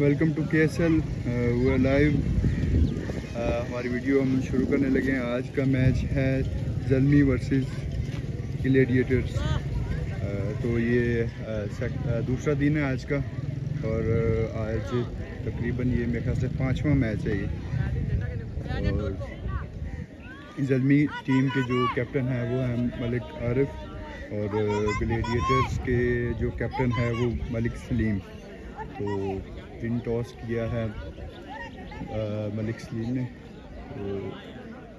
Welcome to K S L वो live हमारी video हम शुरू करने लगे हैं। आज का मैच है जलमी वर्सेस ग्लेडिएटर्स तो ये uh, uh, दूसरा दिन है आज का और uh, आज तकरीबन ये मेरे ख्याल से पाँचवा मैच है ये। और जलमी टीम के जो कैप्टन है वो है मलिक आरिफ और ग्लेडिएटर्स के जो कैप्टन है वो मलिक सलीम। तो विन टॉस किया है मलिक सलीम ने तो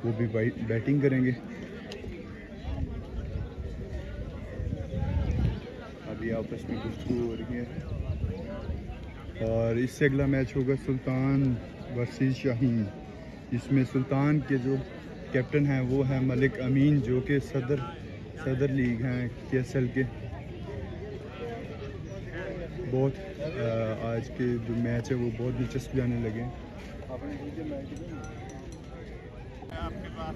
वो भी बैटिंग करेंगे। अभी आपस में गुफ्तु हो रही है। और इससे अगला मैच होगा सुल्तान वर्सेस शाहीन। इसमें सुल्तान के जो कैप्टन हैं, वो हैं मलिक अमीन, जो कि सदर सदर लीग हैं के के। बहुत आज के जो मैच है वो बहुत दिलचस्प जाने लगे आपके पास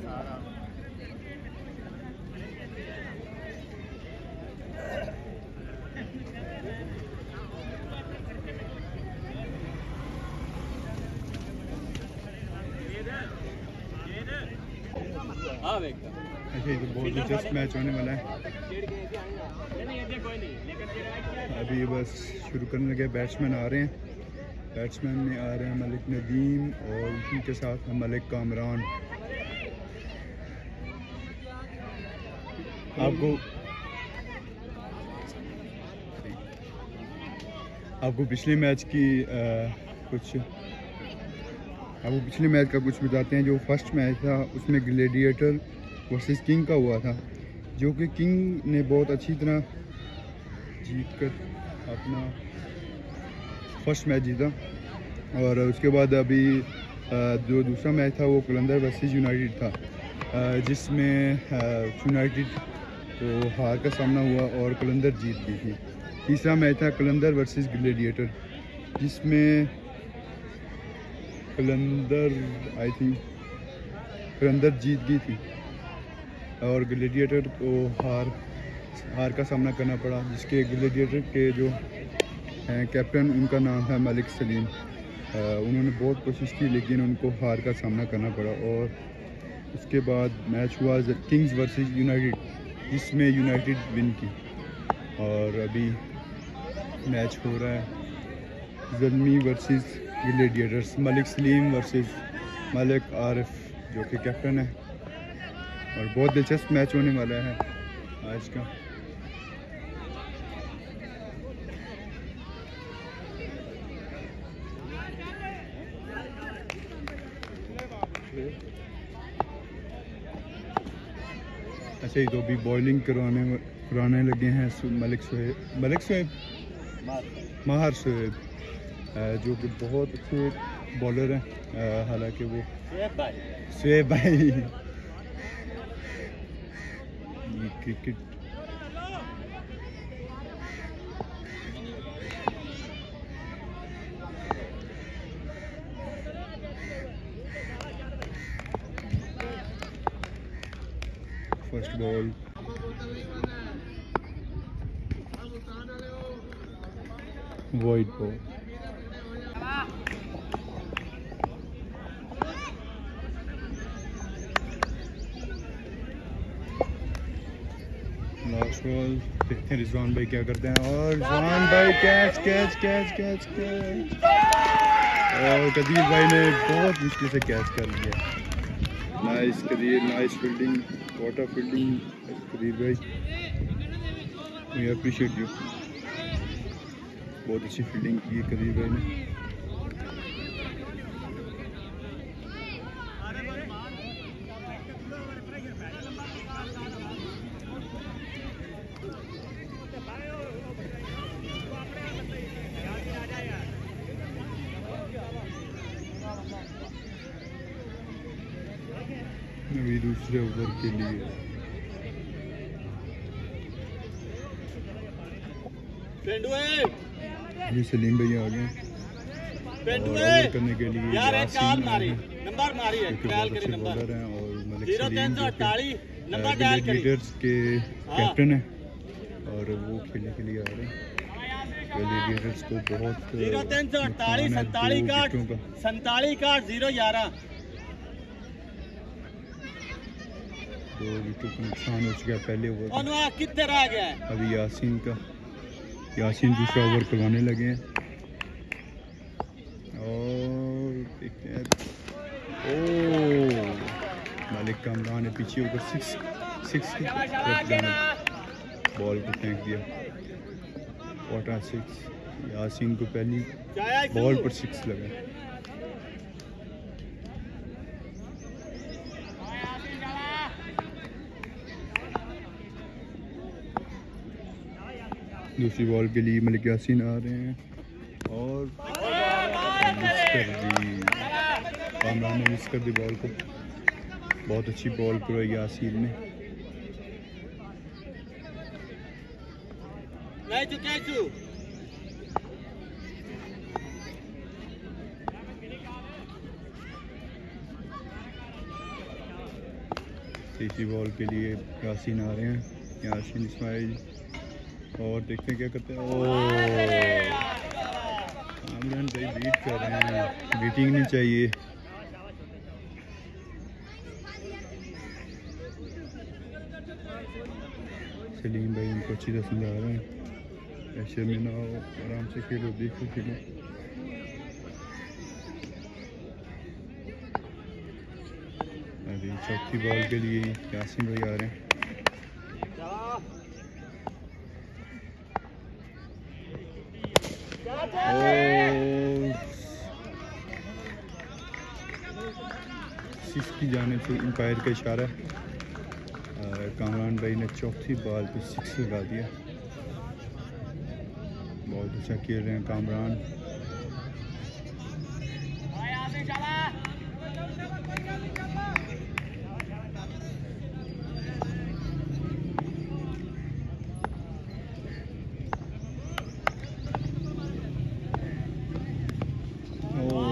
अच्छा ये तो बहुत दिलचस्प मैच होने वाला है। अभी बस शुरू करने लगे बैट्समैन आ रहे हैं। बैट्समैन में आ रहे हैं मलिक नदीम और उनके साथ है मलिक कामरान। आपको आपको पिछले मैच की आ, कुछ आपको पिछले मैच का कुछ बताते हैं जो फ़र्स्ट मैच था उसमें ग्लेडिएटर वर्सेस किंग का हुआ था जो कि किंग ने बहुत अच्छी तरह जीत कर अपना फ़र्स्ट मैच जीता। और उसके बाद अभी जो दूसरा मैच था, वो कलंदर वर्सेस यूनाइटेड था जिसमें यूनाइटेड को हार का सामना हुआ और कलंदर जीत गई थी। तीसरा मैच था कलंदर वर्सेस ग्लेडिएटर, जिसमें कलंदर, आई थिंक, कलंदर जीत गई थी और ग्लेडिएटर को हार हार का सामना करना पड़ा, जिसके ग्लेडिएटर के जो हैं कैप्टन उनका नाम है मलिक सलीम। उन्होंने बहुत कोशिश की, लेकिन उनको हार का सामना करना पड़ा और उसके बाद मैच हुआ किंग्स वर्सेस यूनाइटेड, जिसमें यूनाइटेड विन की। और अभी मैच हो रहा है Zalmi versus Gladiators Malik Saleem versus Malik Arif, जो कि कैप्टन है। और बहुत दिलचस्प मैच होने वाला है आज का। अच्छा ही तो अभी बॉइलिंग करवाने कराने लगे हैं मलिक सुहेब। मलिक सुहेब? माहर सुहेब। जो कि बहुत अच्छे बॉलर हैं। हालाँकि वो सुहेब भाई। Cricket first ball wide ball last ball देखते हैं रिजवान भाई क्या करते हैं और रिजवान भाई catch catch catch catch catch और कदीर भाई ने बहुत मुश्किल से कैच कर लिया। Nice Qadir nice fielding what a fielding Qadir भाई वी अप्रिशिएट यू बहुत अच्छी फील्डिंग की है करीब भाई ने अभी दूसरे ओवर के लिए। अभी सलीम भैया आ गए। और करने के लिए यासीन नंबर मारी है बहुत अच्छे बॉलर हैं और मलिक सलीम जो के कैप्टन हैं। और वो खेलने के लिए आ रहे हैं। ग्लेडिएटर्स को बहुत ज़ीरो तीन सौ अड़तालीस है सैतालीस का। सैतालीस इकाठ ज़ीरो ग्यारह। दो विकेटों का नुकसान हो चुका है पहले ओवर कितने रह गया? अभी यासीन का यासीन दूसरा ओवर करवाने लगे हैं। और ओ मालिक कामरान ने पीछे होकर सिक्स सिक्स की बॉल को फेंक दिया। वाटा सिक्स यासीन को पहली बॉल पर सिक्स लगा। दूसरी बॉल के लिए मलिक यासीन आ रहे हैं। और कामरान ने मिस कर दी बॉल को। बहुत अच्छी बॉल करवाई यासीन ने। तीसरी बॉल के लिए यासीन आ रहे हैं। यासीन इस्माइल। और देखते हैं क्या करते हैं। ओ। कामरान भाई बीट कर रहे हैं। बीटिंग नहीं चाहिए। सलीम भाई उनको अच्छी तरह समझा रहे हैं। ऐसे में ना हो आराम से खेलो, देखो खेलो। अभी चौथी बॉल के लिए यासीन भाई आ रहे हैं और सिक्स जाने एम्पायर का इशारा और कामरान भाई ने चौथी बॉल पे सिक्स लगा दिया बहुत अच्छा खेल रहे हैं कामरान ओ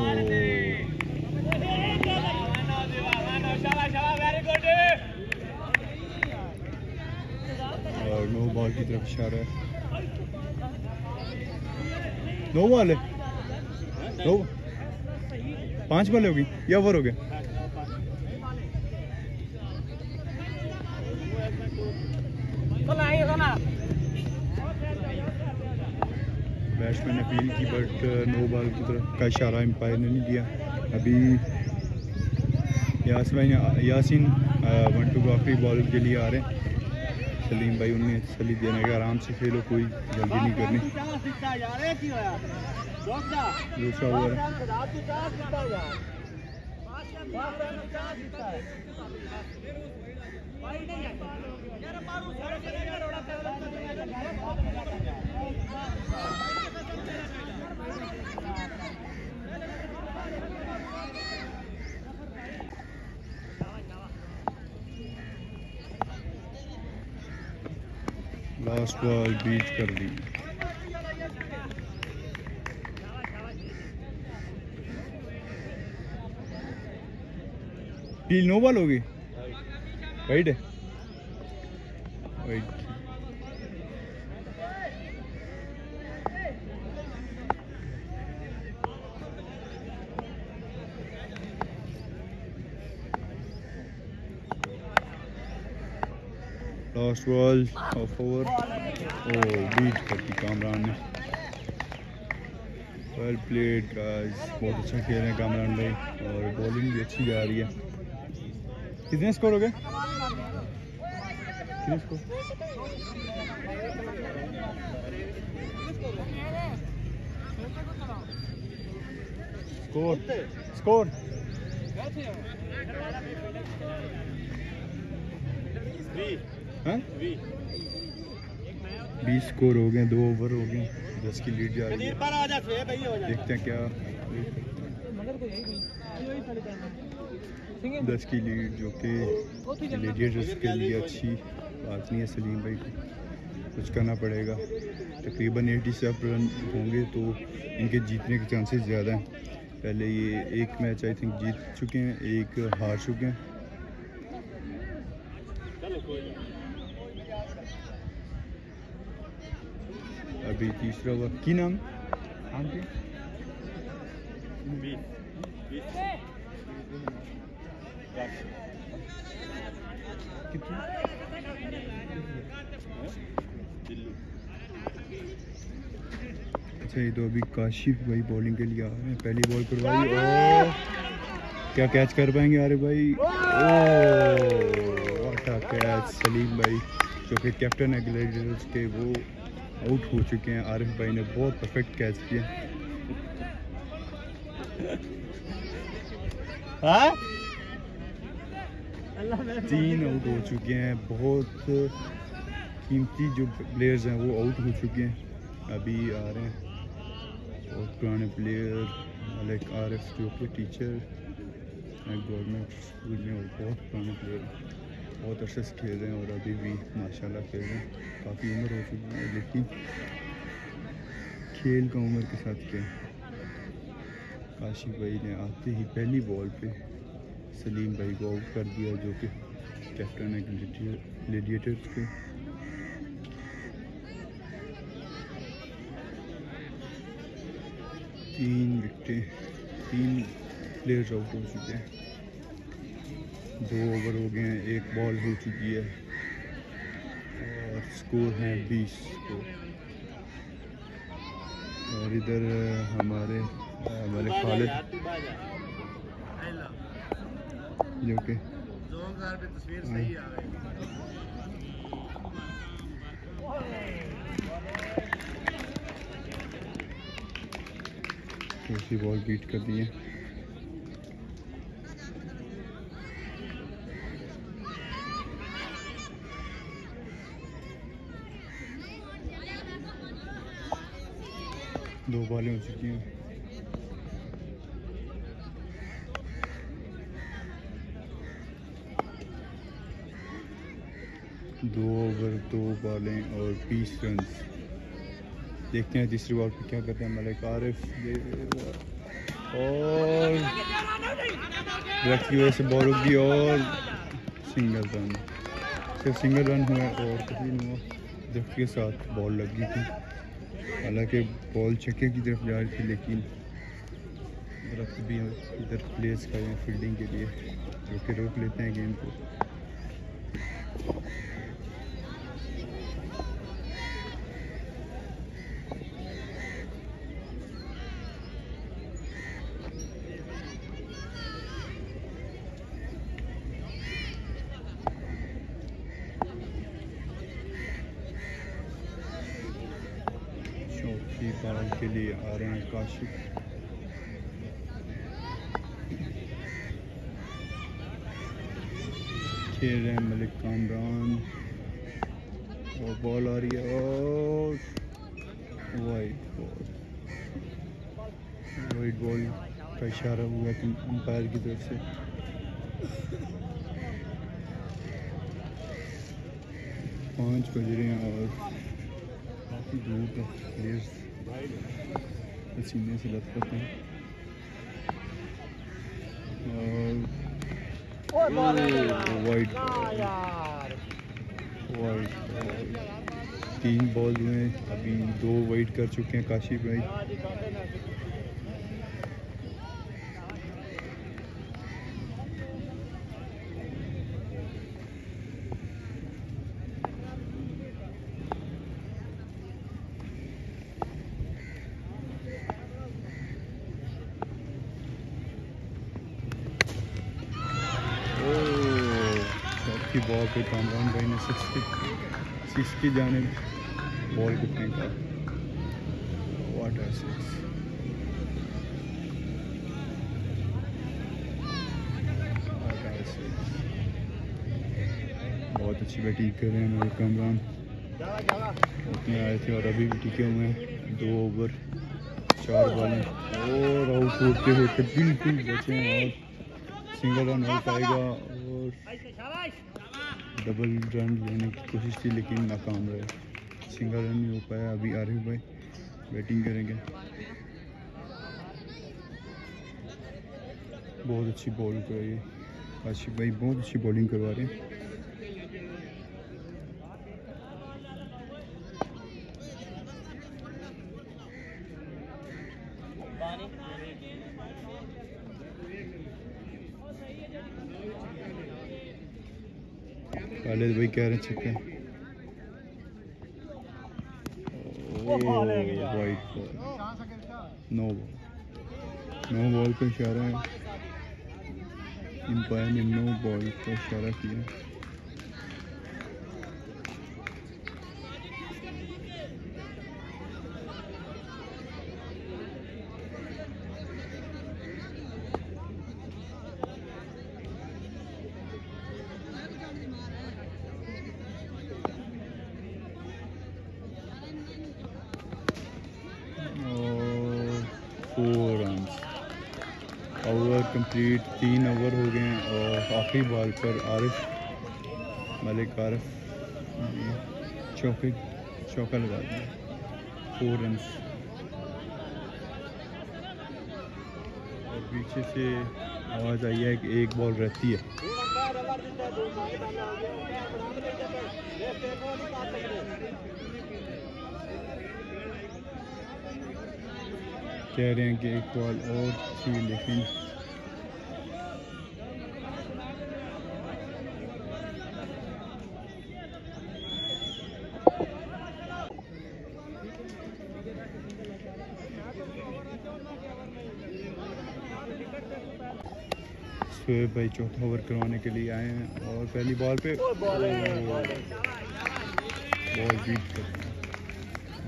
और नो बॉल की तरफ़ इशारा है नो बॉल है नो पाँच बॉल होगी, या ओवर हो गया? बैट्समैन ने अपील की बट नो बॉल की तरफ़ का इशारा एम्पायर ने नहीं दिया। अभी यास भाई यासिन वन टू आखिरी बॉल के लिए आ रहे हैं। सलीम भाई उन्हें तसली देने का आराम से खेलो कोई जल्दी नहीं करनी। है। लास्ट बॉल बीच कर दी। नो बॉल होगी? राइट है। Right last ball of over O beat कर दी कामरान ने. वेल प्लेड गाइस बहुत अच्छा खेल रहे हैं कामरान भाई. और बॉलिंग भी अच्छी जा रही है. कितने स्कोर हो गए? कितने स्कोर स्कोर स्कोर हाँ बीस स्कोर हो गए दो ओवर हो गए दस की लीड जा रही है। हो देखते हैं क्या दस की लीड जो कि ग्लेडिएटर्स के लिए अच्छी बात नहीं है सलीम भाई को। कुछ करना पड़ेगा। तकरीबन एटी सेवन रन होंगे तो इनके जीतने के चांसेस ज़्यादा हैं। पहले ये एक मैच आई थिंक जीत चुके हैं एक हार चुके हैं। ओवर की नाम आपके अच्छा ये तो अभी काशिफ भाई बॉलिंग के लिए आ रहे हैं। पहली बॉल करवाई। क्या कैच कर पाएँगे अरे भाई? वाटा कैच सलीम भाई जो कि कैप्टन है ग्लेडियर्स के वो आउट हो चुके हैं। आरिफ भाई ने बहुत परफेक्ट कैच किया। हाँ? तीन आउट हो चुके हैं। बहुत कीमती जो प्लेयर्स हैं, वो आउट हो चुके हैं। अभी आ रहे हैं। और पुराने प्लेयर मलिक आरिफ, जो कि टीचर गवर्नमेंट स्कूल में बहुत पुराने प्लेयर हैं। बहुत अच्छे से खेल रहे हैं और अभी भी, माशाल्लाह खेल रहे हैं। काफ़ी उम्र हो चुकी है, लेकिन खेल का उम्र के साथ क्या? काशिफ भाई ने आते ही पहली बॉल पे सलीम भाई को आउट कर दिया, जो कि कैप्टन है ग्लेडिएटर्स के तीन विकटें तीन प्लेयर्स आउट हो चुके हैं। दो ओवर हो गए हैं एक बॉल हो चुकी है। और स्कोर है बीस स्कोर और इधर हमारे हमारे खालिद। जो कि तस्वीर सही आ गई दूसरी बॉल बीट कर दी है। दो हो चुकी हैं। दो ओवर दो बॉलें और बीस रन देखते हैं तीसरी बॉल पे क्या करते हैं मलिक आरिफ। और दरख्त की वजह से बॉल रुक गई और सिंगल रन सिर्फ़ सिंगल रन हुआ और कुछ भी नहीं हुआ। दरख्त के साथ बॉल लग थी। हालाँकि बॉल छक्के की तरफ़ जा रही थी, लेकिन दरख्त भी हम इधर प्लेस कर रहे हैं फील्डिंग के लिए, जो कि रोक लेते हैं गेम को चौथी बॉल के लिए आ रहे हैं काशिफ खेल रहे हैं मलिक कामरान और बॉल आ रही है। और वाइट बॉल वाइट बॉल का इशारा हुआ अंपायर की तरफ़ से। पाँच बज रहे हैं और काफ़ी दूर तक प्लेयर्स पसीने से लथपथ हैं। और वाइट वाइट तीन बॉल हुए हैं। अभी दो वाइट कर चुके हैं काशिफ भाई। बॉल पे कामरान भाई ने सिक्स की सिक्स की? जाने बॉल को फेंका वाटर सिक्स बहुत अच्छी बैटिंग कर रहे हैं हमारे कामरान। उतने आए थे और अभी भी टिके हुए हैं। दो ओवर चार बॉलें और आउट होते होते बिल्कुल बचे हैं। और सिंगल रन हो पाएगा। डबल रन लेने की कोशिश थी, लेकिन नाकाम रहे। सिंगल रन नहीं हो पाया, अभी आरिफ भाई बैटिंग करेंगे। बहुत अच्छी बॉल कर। रही है आशिफ भाई बहुत अच्छी बॉलिंग करवा रहे हैं खालिद भाई कह रहे हैं। Wide no ball no ball का इशारा है। एम्पायर ने नो बॉल का इशारा किया और फोर रन ओवर कंप्लीट तीन ओवर हो गए हैं और आखिरी बॉल पर आरिफ मलिक आरिफ ने चौके चौका लगा दिया। फोर रन और पीछे से आवाज़ आई है कि एक बॉल रहती है। कह रहे हैं कि एक बॉल और थी, लेकिन भाई चौथा ओवर करवाने के लिए आए हैं और पहली बॉल पे बॉल बीट कर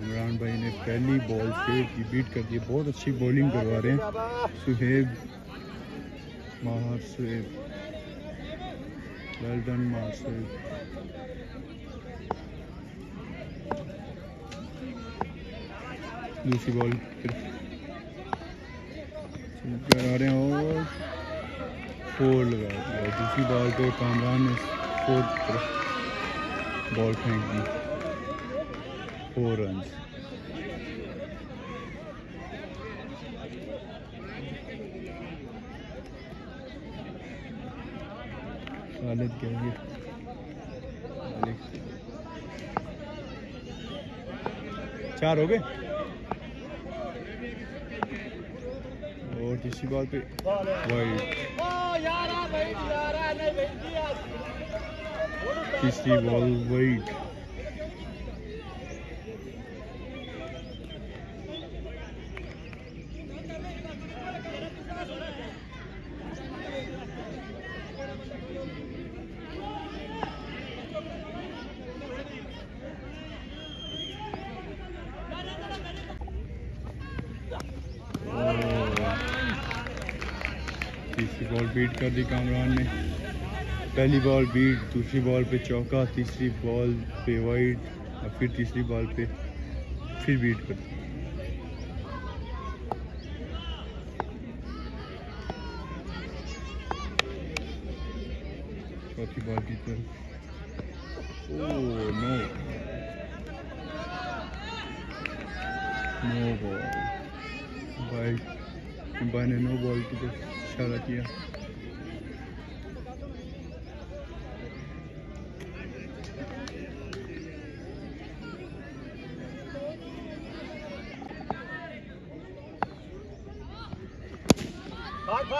इमरान भाई ने पहली बॉल से की बीट कर दी। बहुत अच्छी बॉलिंग करवा रहे हैं। Suhaib Mahar Suhaib well done Mahar Suhaib. दूसरी बॉल फिर आ रहे हैं और फोर लगा दिया। दूसरी बॉल पे कामरान ने फोर तरफ़ बॉल फेंक दी। फोर रन खालिद कहेंगे चार हो गए। और तीसरी बॉल पे। वाइट तीसरी बॉल वाइट तीसरी बॉल बीट कर दी कामरान ने। पहली बॉल बीट, दूसरी बॉल पे चौका, तीसरी बॉल पे वाइड और फिर तीसरी बॉल पे फिर बीट कर चौथी बॉल की तरफ़। ओह नो नो बॉल भाई भाई ने नो बॉल की तरफ़ इशारा किया।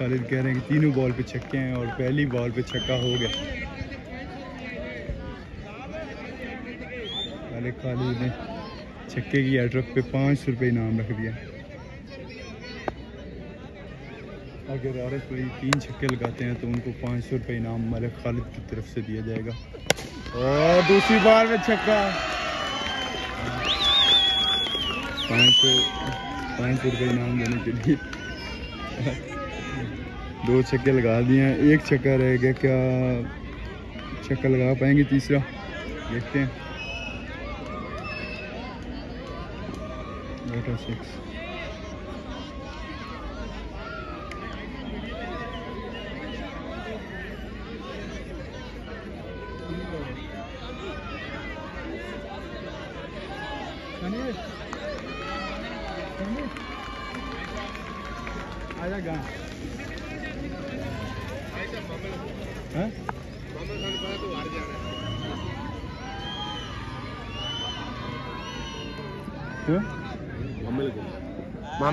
खालिद कह रहे हैं कि तीनों बॉल पे छक्के हैं और पहली बॉल पे छक्का हो गया। अरे खालिद ने छक्के की एड्रफ पे पाँच सौ रुपये इनाम रख दिया। अगर आर कोई तीन छक्के लगाते हैं तो उनको पाँच सौ रुपये इनाम मलिक खालिद की तरफ़ से दिया जाएगा। और दूसरी बार में छक्का। पाँच सौ पाँच सौ रुपये इनाम देने के लिए दो छक्के लगा दिए हैं। एक छक्का रह गया, क्या छक्का लगा पाएँगे तीसरा? देखते हैं। सिक्स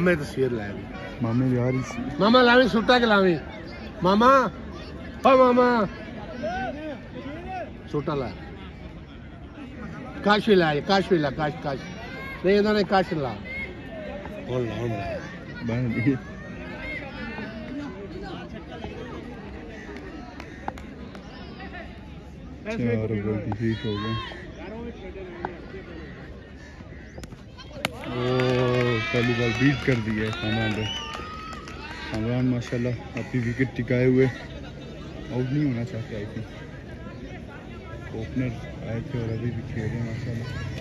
ਮਾਮੇ ਤਸਵੀਰ ਲੈ ਲਈ ਮਾਮੇ ਯਾਰ ਹੀ ਸੀ ਮਾਮਾ ਲਾਵੇਂ ਸੁੱਟਾ ਕਿ ਲਾਵੇਂ ਮਾਮਾ ਓ ਮਾਮਾ ਸੁੱਟਾ ਲਾ ਕਾਸ਼ ਵੀ ਲਾ ਕਾਸ਼ ਵੀ ਲਾ ਕਾਸ਼ ਕਾਸ਼ ਨਹੀਂ ਇਹਨਾਂ ਨੇ ਕਾਸ਼ ਲਾ ਉਹ ਲਾ ਉਹ ਲਾ ਬਣ ਦੀ ਚਾਰ ਬੋਟੀ ਠੀਕ ਹੋ ਗਏ पहली बार बीट कर दी है कामरान ने कामरान माशा अपनी विकेट टिकाए हुए। आउट नहीं होना चाहते आई थी ओपनर आए थे और अभी भी खेल रहे हैं, माशाल्लाह।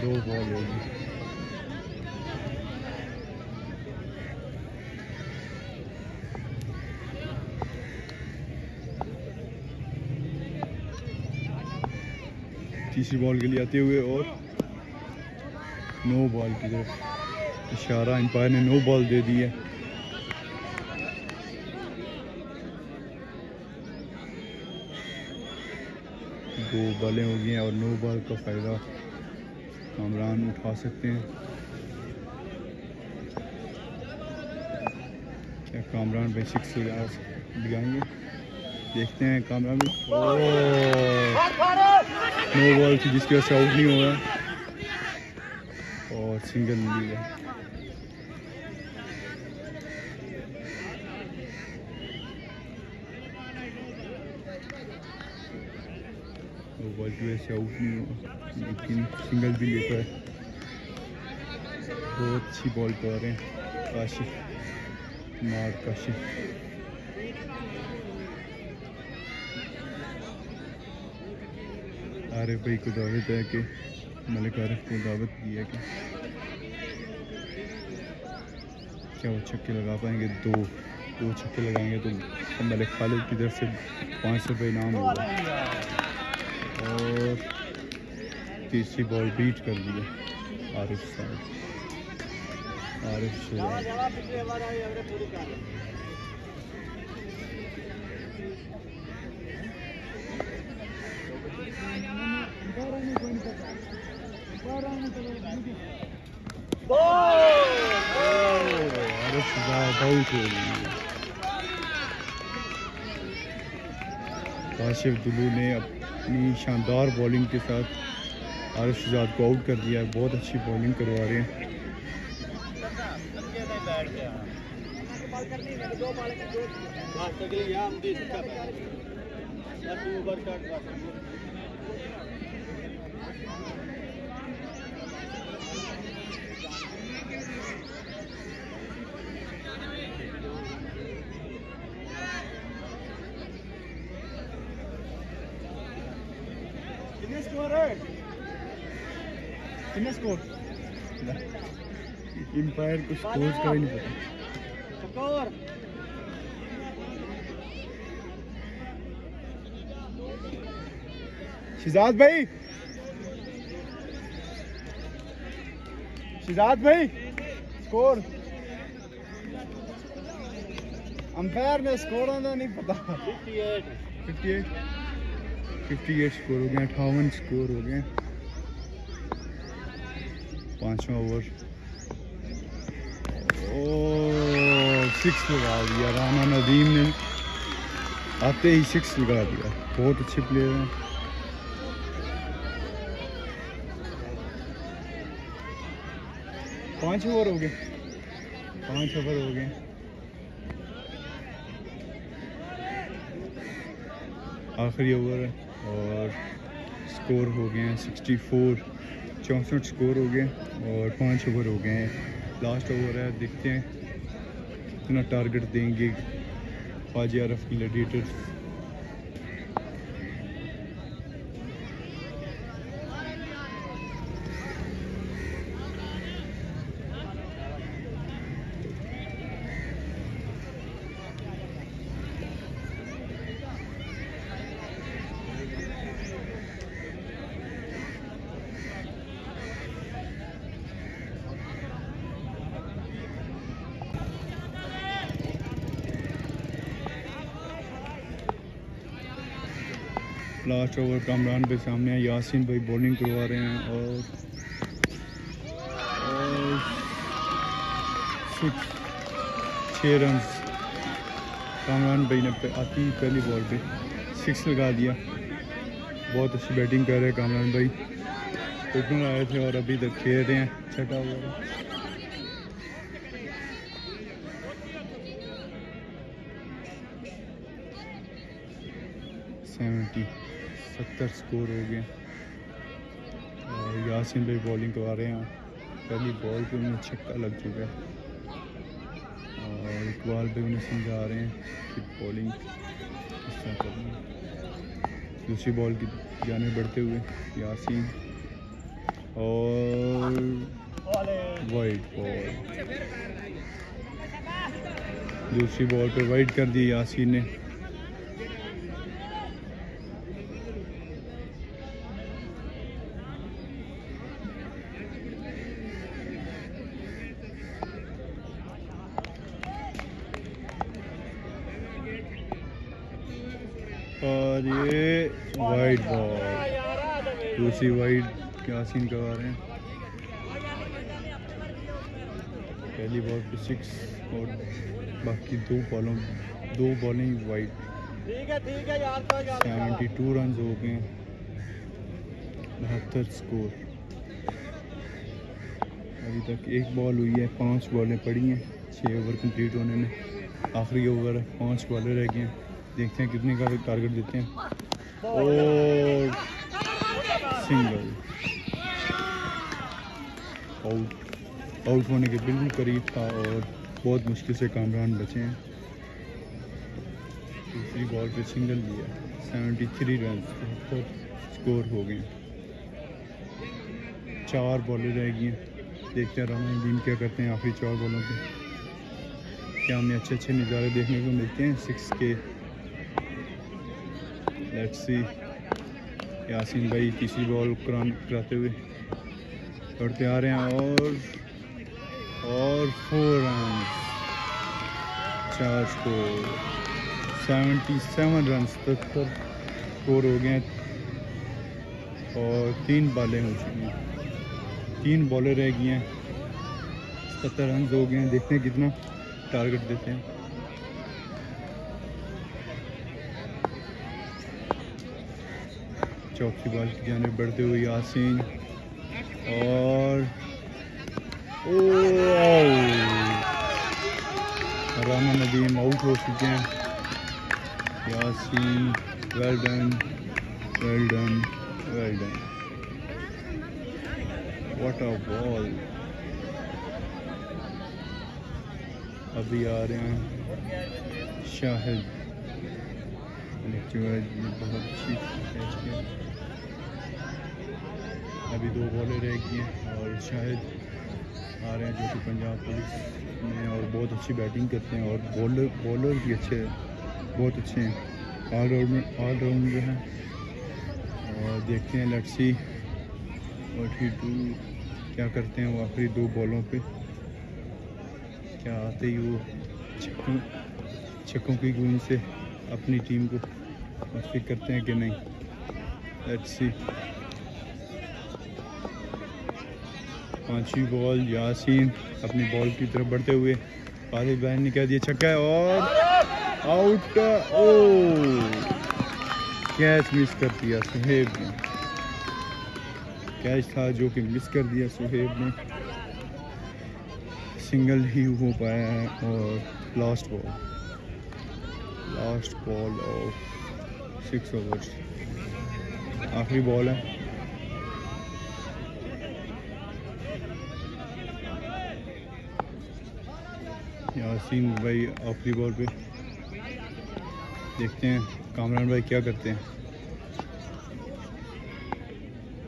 दो बॉल होगी तीसरी बॉल के लिए आते हुए और नो बॉल की तरफ़। इशारा अंपायर ने नो बॉल दे दी है दो बॉलें हो गई हैं और नो बॉल का फ़ायदा कामरान उठा सकते हैं। क्या कामरान भाई सिक्स दिखाएँगे। देखते हैं कामरान भी। नो बॉल थी जिसकी वजह से आउट नहीं हुआ। और सिंगल मिल वो की वजह आउट नहीं हुआ लेकिन सिंगल भी है। बहुत अच्छी बॉल कर रहे हैं, काशिफ, मार काशिफ। आरिफ भाई को दावत है कि, मलिक आरिफ को दावत दी है कि, क्या वो छक्के लगा पाएँगे? दो दो छक्के लगाएँगे तो मलिक खालिद की तरफ़ से पाँच सौ रुपये इनाम होगा। और तीसरी बॉल बीट कर दी है आरिफ साहब। आरिफ साहब काशिफ दुलू ने अपनी शानदार बॉलिंग के साथ आरफ शजाद को आउट कर दिया है। बहुत अच्छी बॉलिंग करवा रहे हैं। कितने कितने स्कोर एम्पायर को स्कोर का ही नहीं पता। शिजाद भाई। शिजाद भाई। स्कोर अंपायर ने स्कोर होना नहीं पता। 58 58 स्कोर हो गए अठावन स्कोर हो गए पांचवा ओवर। सिक्स लगा दिया राना नदीम ने। आते ही सिक्स लगा दिया। बहुत अच्छे प्लेयर हैं। पाँच ओवर हो गए। पाँच ओवर हो गए। आखिरी ओवर है और स्कोर हो गए हैं सिक्सटी फोर चौंसठ स्कोर हो गए और पाँच ओवर हो गए हैं। लास्ट ओवर है, देखते हैं कितना टारगेट देंगे। Khawaja Arif Gladiators last over Kamran भाई सामने है यासिन भाई बॉलिंग करवा रहे हैं और और छः रन कामरान भाई ने आती पहली बॉल पे सिक्स लगा दिया। बहुत अच्छी बैटिंग कर रहे हैं कामरान भाई। ओपनर आए थे और अभी तक खेल रहे हैं। छठा ओवर सत्तर स्कोर हो गए। और यासिन भाई बॉलिंग करवा रहे हैं पहली बॉल पे उन्हें छक्का लग चुका है। और इकबाल भाई उन्हें समझा रहे हैं कि बॉलिंग किस तरह करनी दूसरी बॉल की जाने बढ़ते हुए यासिन। और वाइट बॉल दूसरी बॉल पे वाइट कर दी यासिन ने और वाइट बॉल दूसरी वाइट यासीन करवा रहे हैं? पहली बॉल पे सिक्स और बाकी दो बॉलों दो bowling wide. Seventy two run हो गए बहत्तर स्कोर अभी तक एक बॉल हुई है, पाँच बॉलें पड़ी हैं. छः ओवर कंप्लीट होने में. आखिरी ओवर पाँच बॉलें रह गए हैं. देखते हैं कितने का टारगेट देते हैं. और सिंगल आउट आउट होने के बिल्कुल करीब था और बहुत मुश्किल से कामरान बचे हैं। दूसरी बॉल पे सिंगल लिया सेवेंटी थ्री रन स्कोर हो गए। चार बॉलें रह गई हैं। देखते हैं दीन क्या करते हैं आखिरी चार बॉलों पे। क्या हमें अच्छे अच्छे नज़ारे देखने को मिलते हैं? सिक्स के लेट्स सी यासीन भाई तीसरी बॉल करान कराते हुए करते आ रहे हैं और और फोर रन चार स्कोर सेवेंटी सेवन रन सत्तर स्कोर हो गए और तीन बॉलें हो चुकी हैं। तीन बॉलें रह गई हैं। सत्तर रन हो गए हैं। देखते हैं कितना टारगेट देते हैं। बॉल की जाने बढ़ते हुए यासीन और ओ राना नदीम आउट हो चुके हैं। Yasin well done well done well done what a ball अभी आ रहे हैं शाहिद। जो है बहुत अच्छी। अभी दो बॉलें रह हैं और शायद आ रहे हैं जो कि पंजाब पुलिस में और बहुत अच्छी बैटिंग करते हैं और बॉलर बॉलर भी अच्छे बहुत अच्छे हैं। ऑलराउंडर ऑलराउंडर हैं। और देखते हैं लट्सी और ही टू क्या करते हैं वो आखिरी दो बॉलों पे। क्या आते ही वो छक्कों छक्कों की गूंज से अपनी टीम को मुतफिक करते हैं कि नहीं। लेट्स सी पांचवी बॉल यासीन अपनी बॉल की तरफ़ बढ़ते हुए खालिद बहन ने कह दिया, छक्का और आउट ओ! कैच मिस कर दिया सुहेब ने। कैच था जो कि मिस कर दिया सुहेब ने। सिंगल ही हो पाया है और last ball last ball of six overs आखिरी बॉल है। यासीन भाई आखिरी बॉल पे। देखते हैं कामरान भाई क्या करते हैं।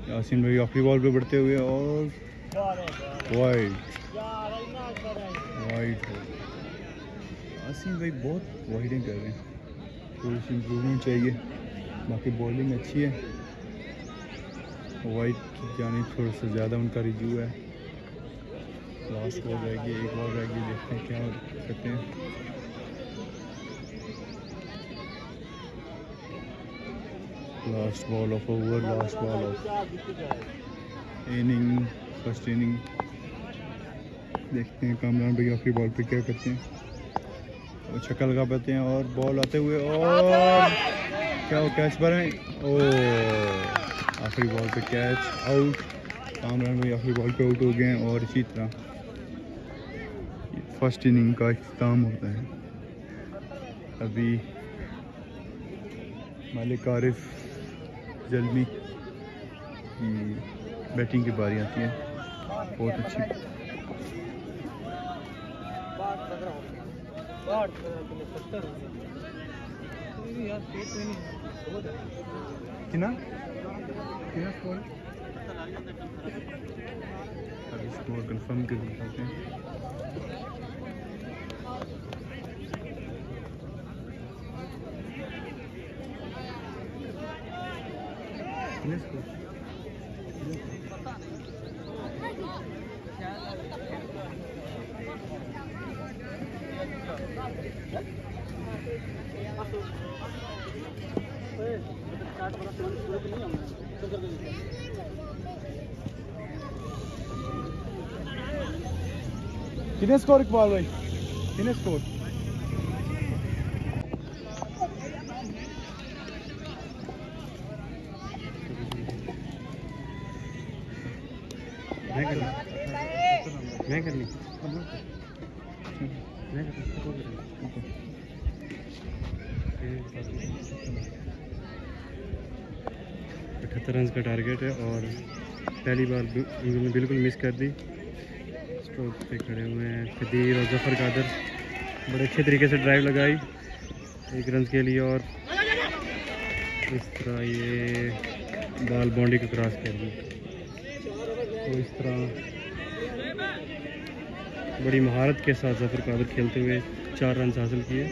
यासीन भाई आखिरी बॉल पे बढ़ते हुए और वाइट। वाइट। यासीन भाई बहुत वाइडें कर रहे हैं। थोड़ी सी इम्प्रूवमेंट चाहिए। बाकी बॉलिंग अच्छी है। वाइट की जानी थोड़ा सा ज़्यादा उनका रिव्यू है। लास्ट बॉल रहेगी, एक बॉल रहेगी, देखते हैं क्या करते हैं। Last ball of over last ball of inning first inning देखते हैं कामरान भाई आखिरी बॉल पे क्या करते हैं। और छक्का लगा पाते हैं और बॉल आते हुए और क्या वो कैच पर है? ओ, आखिरी बॉल पे कैच आउट कामरान भाई आखिरी बॉल पे आउट हो गए हैं और इसी तरह। फ़र्स्ट इनिंग का अख्ताम होता है। अभी मालिक आरिफ जलमी की बैटिंग की बारी आती है। बहुत अच्छी। कितना कितना स्कोर कंफर्म कर दिखाते हैं। कितने स्कोर कितने स्कोर इकबाल भाई कितने स्कोर मैं अठहत्तर रन का टारगेट है और पहली बार इन्होंने बिल्कुल मिस कर दी। स्ट्रोक पे खड़े हुए हैं, खदीर और ज़फ़र कादर बड़े अच्छे तरीके से ड्राइव लगाई, एक रन के लिए और इस तरह ये बाल बाउंड्री को क्रॉस कर दी। तो इस तरह बड़ी महारत के साथ ज़फ़र कादर खेलते हुए चार रन हासिल किए।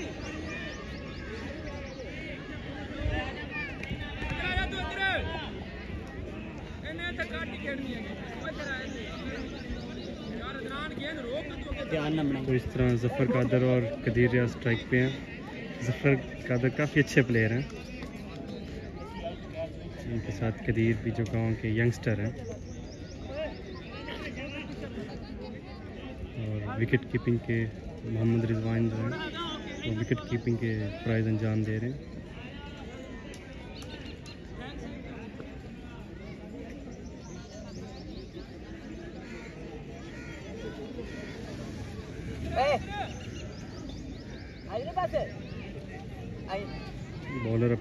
तो इस तरह जफ़र कादर और कदीर रियाज स्ट्राइक पे हैं। जफ़र कादर काफ़ी अच्छे प्लेयर हैं। उनके साथ कदीर भी जो गाँव के यंगस्टर हैं। और विकेट कीपिंग के मोहम्मद रिजवान जो हैं, वो विकेट कीपिंग के प्राइज अंजाम दे रहे हैं।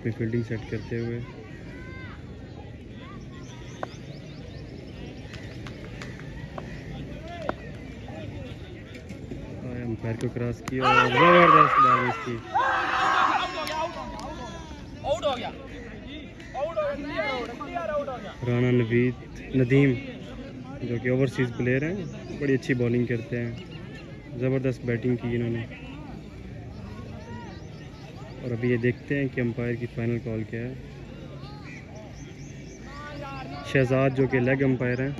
अपनी फील्डिंग सेट करते हुए। अंपायर को क्रॉस किया और ज़बरदस्त बॉल मिस की। राना नवीद, नदीम, जो कि ओवरसीज़ प्लेयर हैं, बड़ी अच्छी बॉलिंग करते हैं। ज़बरदस्त बैटिंग की इन्होंने। और अभी ये देखते हैं कि अंपायर की फाइनल कॉल क्या है। शहजाद जो कि लेग अंपायर हैं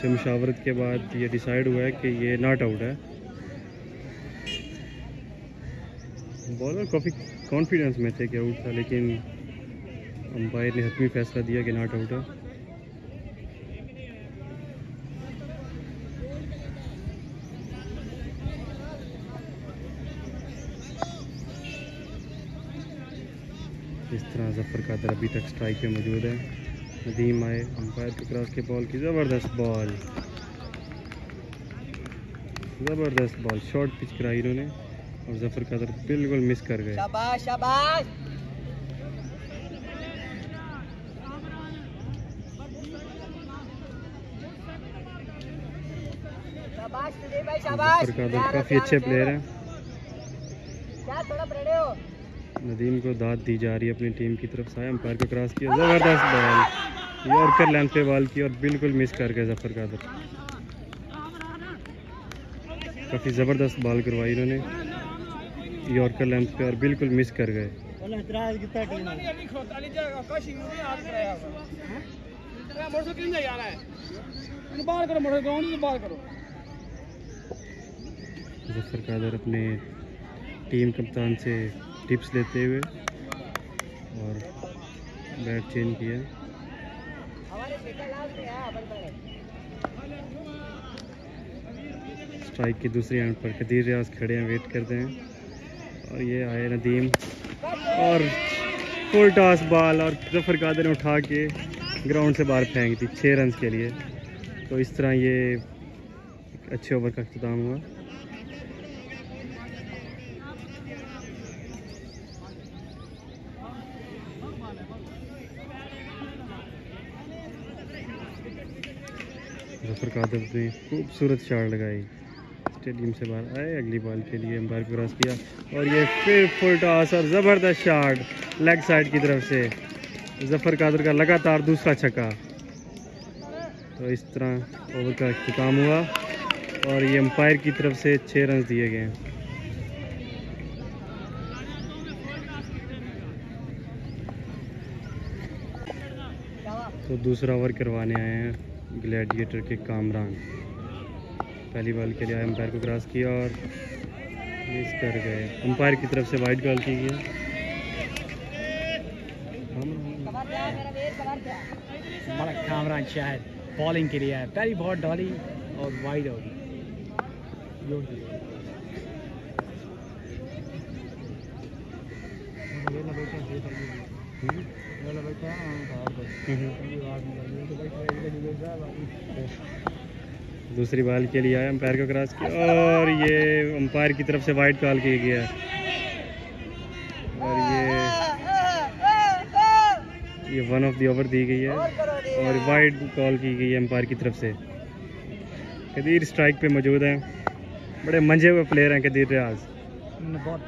से मुशावरत के बाद ये डिसाइड हुआ है कि ये नॉट आउट है। बॉलर काफ़ी कॉन्फिडेंस में थे कि आउट था, लेकिन अंपायर ने हतमी फैसला दिया कि नॉट आउट है। तरह ज़फ़र कादर अभी तक स्ट्राइक पे मौजूद है। नदीम आए अंपायर के क्रॉस के बॉल की ज़बरदस्त बॉल ज़बरदस्त बॉल शॉर्ट पिच कराई इन्होंने और ज़फ़र कादर बिल्कुल मिस कर गए। शाबाश शाबाश। शाबाश शाबाश ज़फ़र कादर काफ़ी अच्छे प्लेयर हैं? नदीम को दाद दी जा रही है अपनी टीम की तरफ़ से। अंपायर को क्रॉस किया, ज़बरदस्त बॉल। यॉर्कर लेंथ पे बॉल की और बिल्कुल मिस कर गए ज़फ़र कादर। काफ़ी ज़बरदस्त बॉल करवाई इन्होंने। यॉर्कर लेंथ पे और बिल्कुल मिस कर गए। ज़फ़र कादर अपने टीम कप्तान से टिप्स लेते हुए और बैट चेंज किया। स्ट्राइक की दूसरी एंड पर कदीर रियाज खड़े हैं, वेट करते हैं। और ये आए नदीम। और फुल टॉस बॉल और ज़फ़र कादर ने उठा के ग्राउंड से बाहर फेंक दी छः रन के लिए। तो इस तरह ये अच्छे ओवर का अख्ताम हुआ। ज़फ़र कादर ने खूबसूरत शॉट लगाई। स्टेडियम से बाहर आए, अगली बॉल के लिए अंपायर को क्रॉस किया और ये फिर फुल टॉस और ज़बरदस्त शॉट लेग साइड की तरफ़ से। ज़फ़र कादर का लगातार दूसरा छक्का। तो इस तरह ओवर का अख्ताम हुआ और ये अंपायर की तरफ़ से छः रन दिए गए। तो दूसरा ओवर करवाने आए हैं। ग्लैडिएटर के कामरान। पहली बॉल के लिए अंपायर को क्रॉस किया और मिस कर गए। अंपायर की तरफ़ से वाइट बॉल की गई। कामरान शायद बॉलिंग के लिए है। पहली बॉल डाली और वाइड हो गई दूसरी बॉल के लिए आया अंपायर को क्रॉस किया और ये अंपायर की तरफ़ से वाइट कॉल किया गया। और ये ये वन ऑफ़ द ओवर दी गई है और वाइड कॉल की गई है अंपायर की तरफ़ से। कदीर स्ट्राइक पे मौजूद हैं। बड़े मंझे हुए प्लेयर हैं कदीर रियाज। बहुत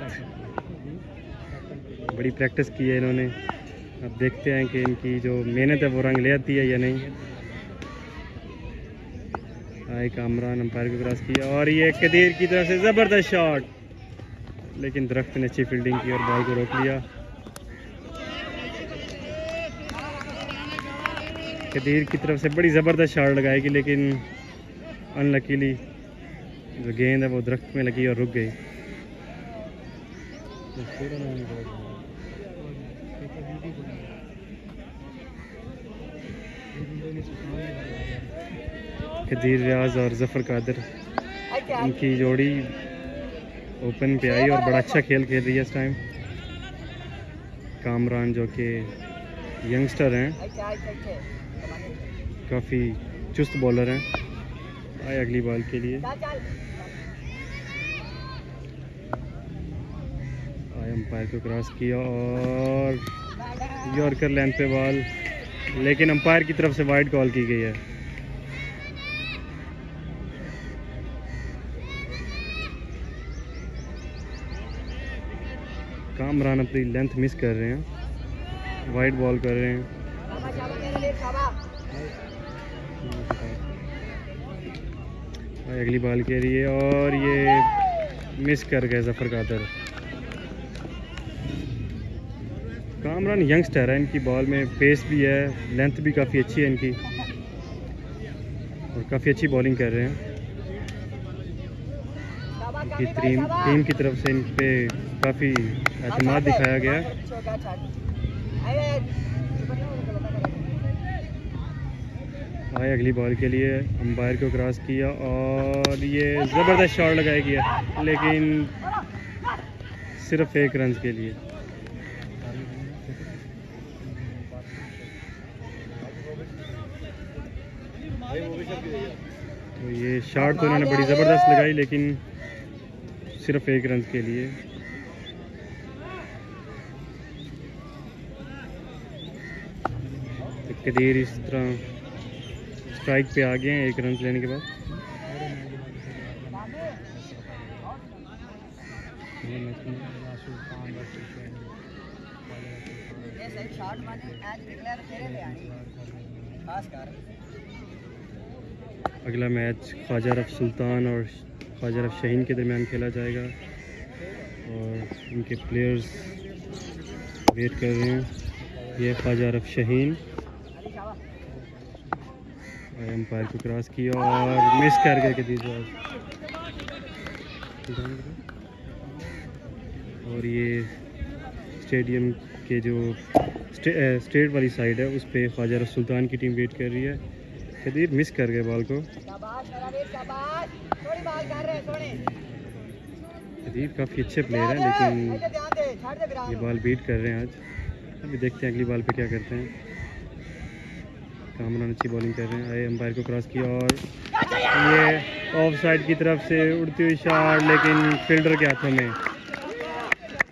बड़ी प्रैक्टिस की है इन्होंने। अब देखते हैं कि इनकी जो मेहनत है, वो रंग ले आती है या नहीं। आए कामरान, अंपायर को क्रॉस किया और ये कदीर की तरफ़ से ज़बरदस्त शॉट। लेकिन दरख्त ने अच्छी फील्डिंग की और बॉल को रोक लिया। कदीर की तरफ़ से बड़ी ज़बरदस्त शॉट लगाएगी लेकिन अनलकीली जो गेंद है, वो दरख्त में लगी और रुक गई। कदीर रियाज और ज़फ़र कादर इनकी जोड़ी ओपन पे आई और बड़ा अच्छा खेल खेल रही है इस टाइम कामरान जो कि यंगस्टर हैं। काफ़ी चुस्त बॉलर हैं। आए अगली बॉल के लिए। आए अंपायर को क्रॉस किया और यॉर्कर लेंथ पे बॉल लेकिन अंपायर की तरफ़ से वाइड कॉल की गई है। कामरान अपनी लेंथ मिस कर रहे हैं। वाइड बॉल कर रहे हैं। अगली बॉल के लिए और ये मिस कर गए ज़फ़र कादर। कामरान यंगस्टर है, इनकी बॉल में पेस भी है लेंथ भी काफ़ी अच्छी है इनकी। और काफ़ी अच्छी बॉलिंग कर रहे हैं। कि टीम टीम की तरफ़ से इन पे काफ़ी अहतमाद दिखाया गया। आए अगली बॉल के लिए, अंपायर को क्रॉस किया और ये ज़बरदस्त शॉट लगाया गया, लेकिन सिर्फ़ एक रन के लिए तो ये शॉट तो उन्होंने बड़ी ज़बरदस्त लगाई, लेकिन सिर्फ़ एक रन के लिए। कदीर इस तरह स्ट्राइक पे आ गए हैं, एक रन लेने के बाद। अगला मैच ख्वाजा रफ सुल्तान और ख्वाजा रफ शहीन के दरमियान खेला जाएगा और इनके प्लेयर्स वेट कर रहे हैं। ये ख्वाजा रफ शहीन। एम्पायर को क्रॉस किया और मिस कर गए कदीर और ये स्टेडियम के जो स्टे, स्टेट वाली साइड है उस पर ख्वाजा रफ सुल्तान की टीम वेट कर रही है। खदीर मिस कर गए बॉल को। खदीर काफ़ी अच्छे प्लेयर हैं, लेकिन ये बॉल बीट कर रहे हैं आज। अभी देखते हैं अगली बॉल पे क्या करते हैं। कामरान अच्छी बॉलिंग कर रहे हैं। आए अंपायर को क्रॉस किया और ये ऑफ़ साइड की तरफ़ से उड़ती हुई शॉट लेकिन फील्डर के हाथों में।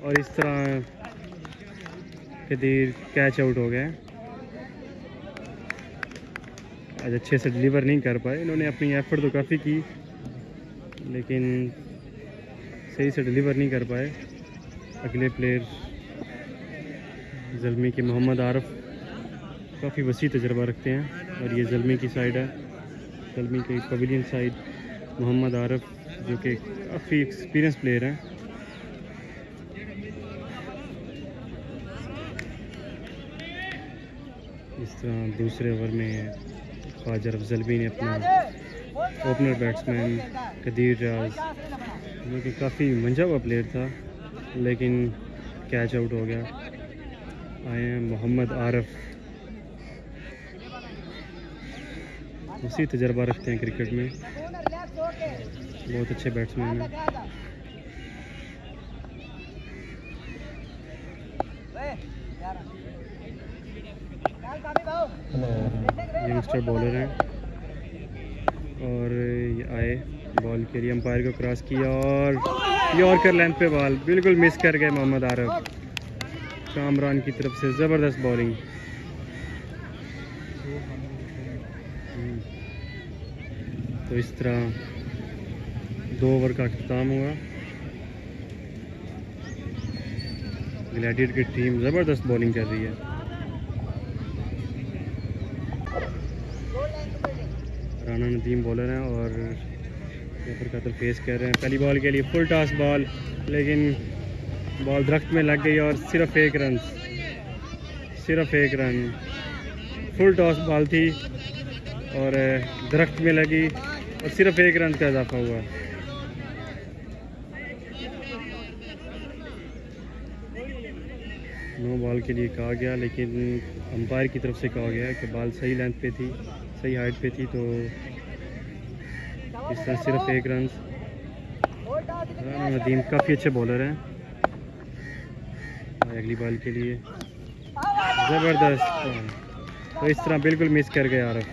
और इस तरह कदीर कैच आउट हो गए आज अच्छे से डिलीवर नहीं कर पाए। इन्होंने अपनी एफर्ट तो काफ़ी की, लेकिन सही से डिलीवर नहीं कर पाए। अगले प्लेयर जलमी के मोहम्मद आरफ, काफ़ी वसी तजर्बा रखते हैं, और ये जलमी की साइड है। जलमी की पवेलियन साइड मोहम्मद आरफ, जो कि काफ़ी एक्सपीरियंस प्लेयर हैं। इस तरह दूसरे ओवर में ख्वाजा अफजलवी ने अपना ओपनर बैट्समैन कदीर राज जो कि काफ़ी मंझा हुआ प्लेयर था लेकिन कैच आउट हो गया। आए हैं मोहम्मद आरफ उसी तजर्बा रखते हैं क्रिकेट में। बहुत अच्छे बैट्समैन हैं। यंगस्टर बॉलर हैं। और ये आए बॉल के लिए अंपायर को क्रॉस किया और यॉर्कर लेंथ पे बॉल बिल्कुल मिस कर गए मोहम्मद आरफ। कामरान की तरफ़ से ज़बरदस्त बॉलिंग तो इस तरह दो ओवर का अख्ताम हुआ। ग्लैडिएटर की टीम ज़बरदस्त बॉलिंग कर रही है। राना नदीम बॉलर हैं और पेपर कतल फेस कर रहे हैं। पहली बॉल के लिए फुल टॉस बॉल लेकिन बॉल दरख्त में लग गई और सिर्फ़ एक रन, सिर्फ़ एक रन। फुल टॉस बॉल थी और दरख्त में लगी और सिर्फ़ एक रन का इजाफा हुआ। नो बॉल के लिए कहा गया, लेकिन अंपायर की तरफ़ से कहा गया कि बॉल सही लेंथ पे थी। सही हाइट पे थी तो इस तरह सिर्फ़ एक रन नदीम काफ़ी अच्छे बॉलर हैं। और अगली बॉल के लिए। ज़बरदस्त तो इस तरह बिल्कुल मिस कर गए आरफ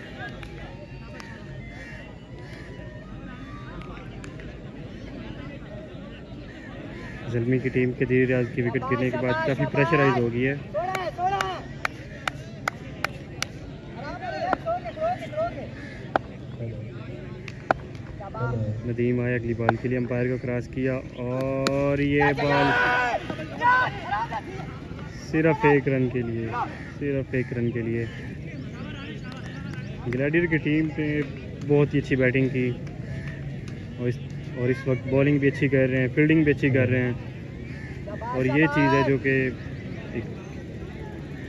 जलमी की टीम के धीरे राज की विकेट गिरने के बाद काफ़ी प्रेशराइज हो गई है सोना सोना आराम से रिलैक्स हो के सो के सो के शाबाश नदीम आए अगली बॉल के लिए अंपायर को क्रॉस किया और ये बॉल सिर्फ़ एक रन के लिए सिर्फ़ एक रन के लिए। ग्लैडियर की टीम ने बहुत ही अच्छी बैटिंग की और इस और इस वक्त बॉलिंग भी अच्छी कर रहे हैं फील्डिंग भी अच्छी कर रहे हैं। और ये चीज़ है जो कि एक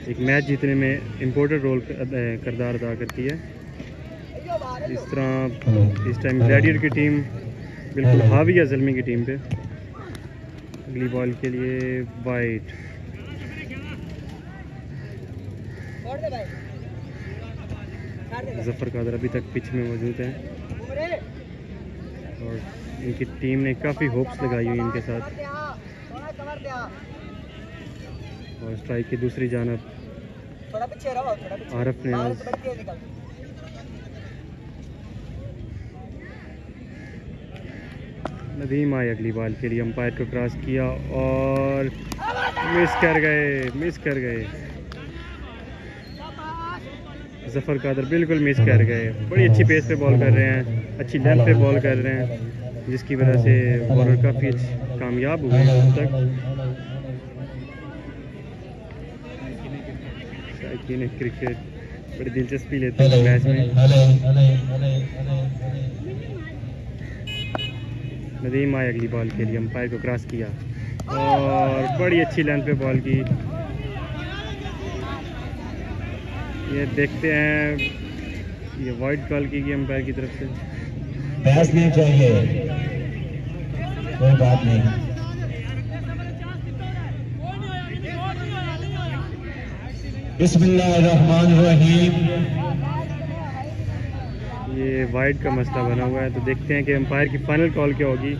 एक मैच जीतने में इम्पोर्टेंट रोल करदार अदा करती है। इस तरह इस टाइम ग्लैडियर की टीम बिल्कुल हावी है जलमी की टीम पे। अगली बॉल के लिए वाइट जफ़र कादर अभी तक पिच में मौजूद हैं। और इनकी टीम ने काफ़ी होप्स लगाई हुई इनके साथ। और स्ट्राइक की दूसरी जानब थोड़ा पीछे रहो थोड़ा पीछे। आरफ ने बाहर आज से बड़ी तेज निकल नदीम आए अगली बॉल के लिए अंपायर को क्रॉस किया और मिस कर गए मिस कर गए। जफ़र कादर बिल्कुल मिस कर गए। बड़ी अच्छी पेस पे बॉल कर रहे हैं, अच्छी लेंथ पे बॉल कर रहे हैं, जिसकी वजह से बॉलर काफ़ी कामयाब हुए हैं अब तक। क्रिकेट बड़ी दिलचस्पी लेते हैं मैच में। नदीम आए अगली बॉल के लिए अंपायर को क्रॉस किया। और बड़ी अच्छी लेंथ पे बॉल की। ये देखते हैं, ये वाइट कॉल की गई अंपायर की तरफ़ से। बहस नहीं चाहिए। कोई बात नहीं। बिस्मिल्लाहिर्रहमानिर्रहीम। ये वाइड का मसला बना हुआ है तो देखते हैं कि एम्पायर की फाइनल कॉल क्या होगी।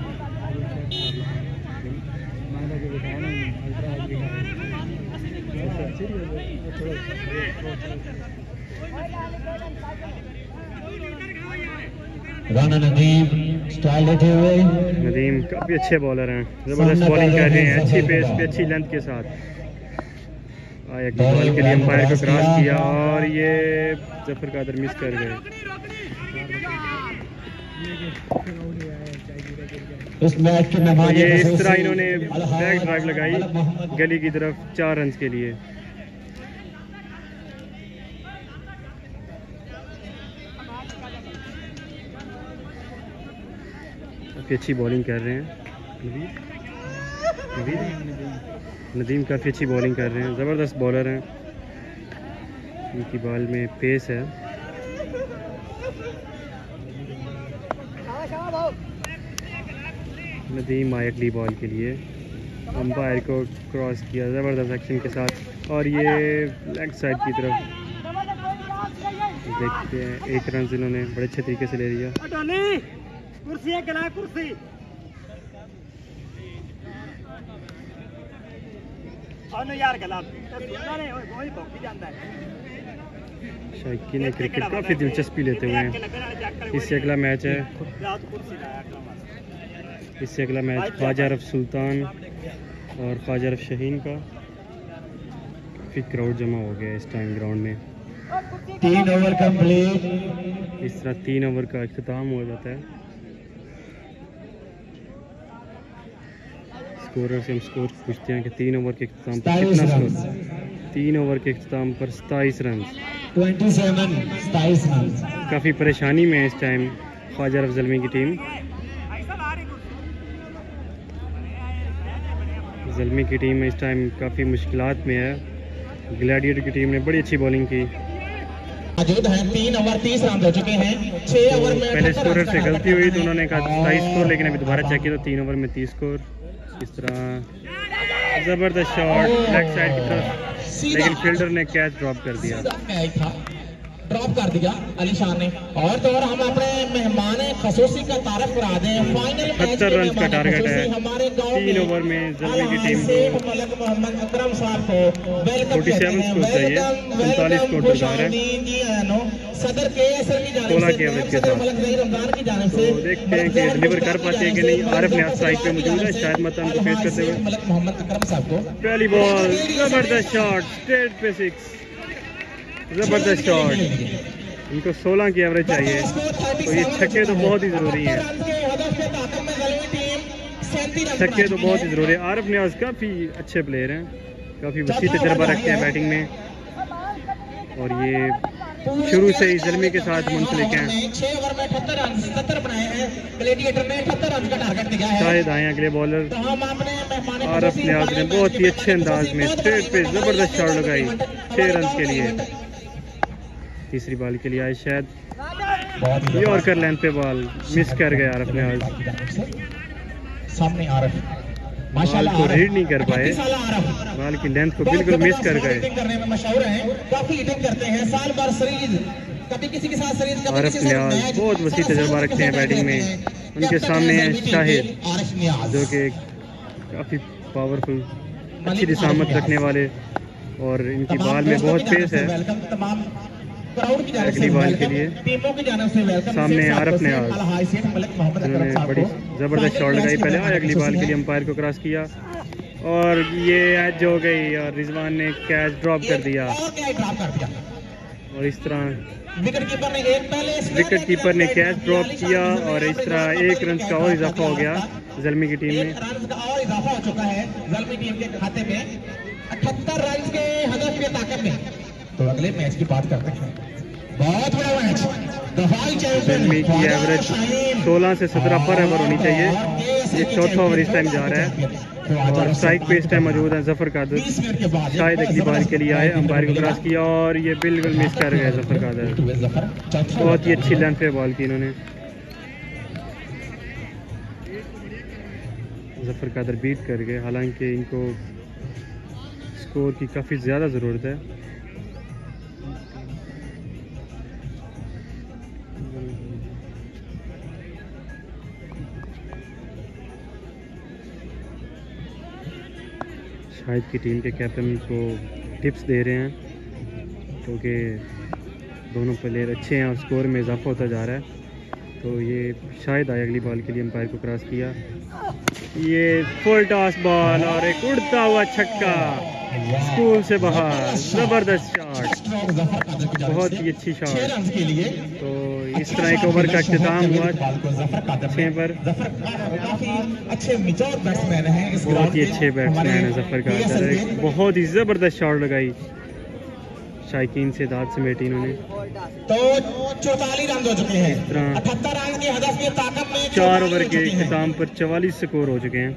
राना नदीम स्टाइल लेते हुए। नदीम काफ़ी अच्छे बॉलर हैं। ज़बरदस्त बॉलिंग कर रहे हैं अच्छी पेस पे अच्छी लेंथ के साथ। आया की बॉल के लिए एम्पायर को क्रॉस किया और ये ज़फ़र कादर मिस कर गए। इस मैच के मेहमान ये इस तरह इन्होंने बैक ड्राइव लगाई गली की तरफ़ चार रन के लिए। काफ़ी अच्छी बॉलिंग कर रहे हैं। नदीम काफ़ी अच्छी बॉलिंग कर रहे हैं। ज़बरदस्त बॉलर हैं। इनकी बॉल में पेस है। नदीम आयकली बॉल के लिए। अम्पायर को क्रॉस किया ज़बरदस्त एक्शन के साथ। और ये लेग साइड की तरफ़। देखते हैं, एक रन इन्होंने बड़े अच्छे तरीके से ले लिया। यार, गला। तो नहीं है। शाकिन ने क्रिकेट काफ़ी दिलचस्पी लेते हुए हैं इससे अगला मैच है। इससे अगला मैच ख्वाजा अरफ सुल्तान और ख्वाजा अरफ शहीन का। काफ़ी क्राउड जमा हो गया इस टाइम ग्राउंड में। तीन ओवर कंप्लीट इस तरह तीन ओवर का अख्ताम हो जाता है। स्कोरर से हम स्कोर पूछते हैं कि तीन ओवर के अख्ताम पर कितना स्कोर तीन ओवर के अख्ताम पर सताईस रन ट्वेंटी सेवन सताईस रन काफ़ी परेशानी में है इस टाइम ख्वाजा अफजलमी की टीम जलमी की टीम इस टाइम काफ़ी मुश्किलात में है। ग्लैडिएटर की टीम ने बड़ी अच्छी बॉलिंग की। मौजूद हैं तीन ओवर तीस रन हो चुके हैं। छह ओवर में पहले स्कोर से गलती हुई तो उन्होंने कहा सताईस स्कोर लेकिन अभी दोबारा चेक किया तो तीन ओवर में तीस स्कोर इस तरह ज़बरदस्त शॉट लेग साइड की तरफ़। लेकिन फील्डर ने कैच ड्रॉप कर दिया? ड्रॉप कर दिया अली शाह ने। और तो और हम अपने मेहमान खसूसी का तारफ करा दें। फाइनल मैच सत्तर के रन का टारगेट है। हमारे गाँव तीन ओवर में जल्दी की टीम को मलक मोहम्मद अकरम साहब को वेलकम 47 कहते हैं। वेलकम वेलकम जी आनो है। सदर के एसर की जानिब 16 से तो देखते हैं कि डिलीवर कर पाते हैं कि नहीं। से, आरिफ ने मलक स्ट्राइक पे मौजूद है शायद मतन को पेश करते हुए। मोहम्मद अकरम साहब को। पहली बॉल ज़बरदस्त शॉट स्ट्रेट पे सिक्स ज़बरदस्त शॉट इनको 16 की एवरेज चाहिए। तो ये छक्के तो बहुत ही ज़रूरी हैं। छक्के तो बहुत ही ज़रूरी है। आरफ न्याज काफ़ी अच्छे प्लेयर हैं। काफ़ी वसी तजर्बा रखते हैं बैटिंग में। और ये शुरू से ही जलमी के साथ मुंसलिक हैं छह ओवर में अठहत्तर रन सत्तर बनाए हैं। ग्लेडिएटर ने अठहत्तर रन का टारगेट दिया है। शायद आए अगले बॉलर तो आरफ न्याज ने बहुत ही अच्छे अंदाज में स्ट्रेट पे ज़बरदस्त शॉट लगाई छह रन के लिए। तीसरी बॉल के लिए आए शायद। यॉर्कर लेंथ पे बॉल मिस कर गए आरफ न्याज सामने आरफ। माशाल्लाह को रीड नहीं कर पाए। 38 साल आरफ बॉल की लेंथ को बिल्कुल मिस कर गए। काफ़ी हिटिंग करते हैं। साल भर सीरीज़ कभी किसी के साथ सीरीज़ कभी किसी के साथ न्याज मैच, बहुत वसी तजर्बा रखते हैं बैटिंग में। उनके सामने है शाहिद जो कि काफ़ी पावरफुल अच्छी दिशामत रखने वाले और इनकी बॉल में बहुत पेस है। अगली बॉल के लिए सामने आरफ उन्होंने बड़ी ज़बरदस्त शॉट लगाई पहले आए अगली बॉल के लिए। अंपायर को क्रॉस किया। और ये एज हो गई और रिजवान ने कैच ड्रॉप कर दिया। और और इस तरह विकेट कीपर ने कैच ड्रॉप किया और इस तरह एक रन का और इजाफा हो गया जलमी की टीम में। और इजाफा हो चुका है जलमी टीम के खाते में। अठहत्तर रन के हदफ के ताकत में। तो अगले मैच की बात करते हैं। बहुत बड़ा मैच की एवरेज 16 से 17 पर ओवर होनी चाहिए। ये चौथा ओवर इस टाइम जा रहा है। और स्ट्राइक पे इस टाइम मौजूद है ज़फ़र कादर। शायद अगली बार के लिए आए अंपायर को क्रॉस किया और ये बिल्कुल मिस कर गए ज़फ़र कादर। बहुत ही अच्छी लेंथ पे बॉल की इन्होंने। ज़फ़र कादर बीट कर गए हालाँकि इनको स्कोर की काफ़ी ज़्यादा ज़रूरत है। शाहिद की टीम के कैप्टन को टिप्स दे रहे हैं क्योंकि दोनों प्लेयर अच्छे हैं और स्कोर में इजाफा होता जा रहा है। तो ये शायद आए अगली बॉल के लिए अंपायर को क्रॉस किया। ये फुल टॉस बॉल और एक उड़ता हुआ छक्का स्कूल से बाहर ज़बरदस्त शॉट बहुत ही अच्छी शॉट तो इस तरह ओवर का अख्ताम हुआ छः पर। हैं बहुत ही अच्छे बैट्समैन है ज़फ़र का। बहुत ही ज़बरदस्त शॉट लगाई। शायकीन से दाद समेटी इन्होंने। तो चौतालीस रन हो चुके हैं। तरह अठहत्तर रन की हदफ की ताकत में चार ओवर के हैं। अख्ताम पर चवालीस स्कोर हो चुके हैं।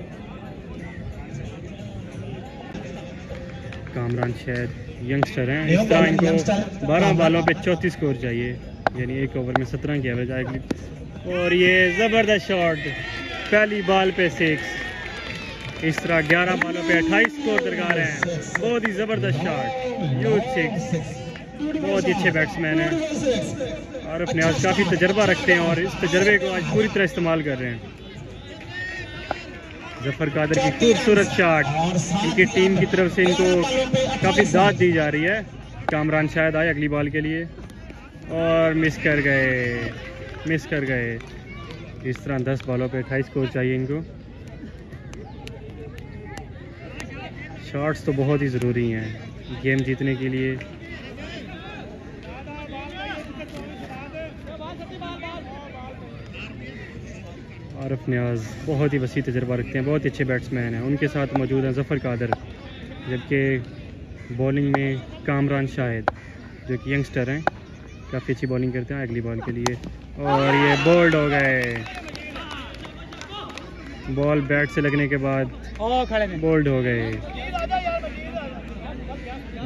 कामरान शायद यंगस्टर हैं। इस तरह इनको बारह बालों पे चौंतीस स्कोर चाहिए। यानी एक ओवर में सत्रह की एवरेज आएगी। और ये ज़बरदस्त शॉट पहली बॉल पे सिक्स इस तरह ग्यारह बालों पे अट्ठाईस स्कोर दरकार हैं। बहुत ही ज़बरदस्त शॉट यूथ सिक्स बहुत ही अच्छे बैट्समैन हैं। और अपने आज काफ़ी तजर्बा रखते हैं और इस तजर्बे को आज पूरी तरह इस्तेमाल कर रहे हैं। ज़फ़र कादर की खूबसूरत शॉट इनकी टीम की तरफ़ से इनको काफ़ी दाद दी जा रही है। कामरान शायद आए अगली बॉल के लिए। और मिस कर गए। मिस कर गए। इस तरह दस बॉलों पे अट्ठाईस स्कोर चाहिए इनको। शॉट्स तो बहुत ही ज़रूरी हैं। गेम जीतने के लिए। आरफ न्याज, बहुत ही वसी तजर्बा रखते हैं। बहुत ही अच्छे बैट्समैन हैं। उनके साथ मौजूद हैं जफ़र कादर, जबकि बॉलिंग में कामरान शाहिद, जो कि यंगस्टर हैं। काफ़ी अच्छी बॉलिंग करते हैं अगली बॉल के लिए और ये बोल्ड हो गए बॉल बैट से लगने के बाद हैं बोल्ड हो गए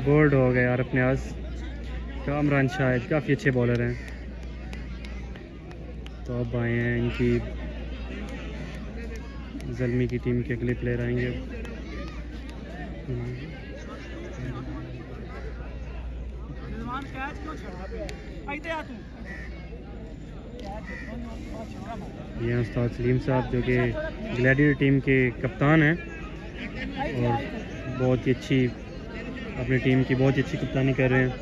बोल्ड हो गए आरफ न्याज कामरान शाहिद काफ़ी अच्छे बॉलर हैं तो अब आए हैं इनकी जलमी की टीम के अगले प्लेयर आएँगे ये हैं उस्ताद सलीम साहब जो कि ग्लैडियर टीम के कप्तान हैं और बहुत ही अच्छी अपनी टीम की बहुत ही अच्छी कप्तानी कर रहे हैं।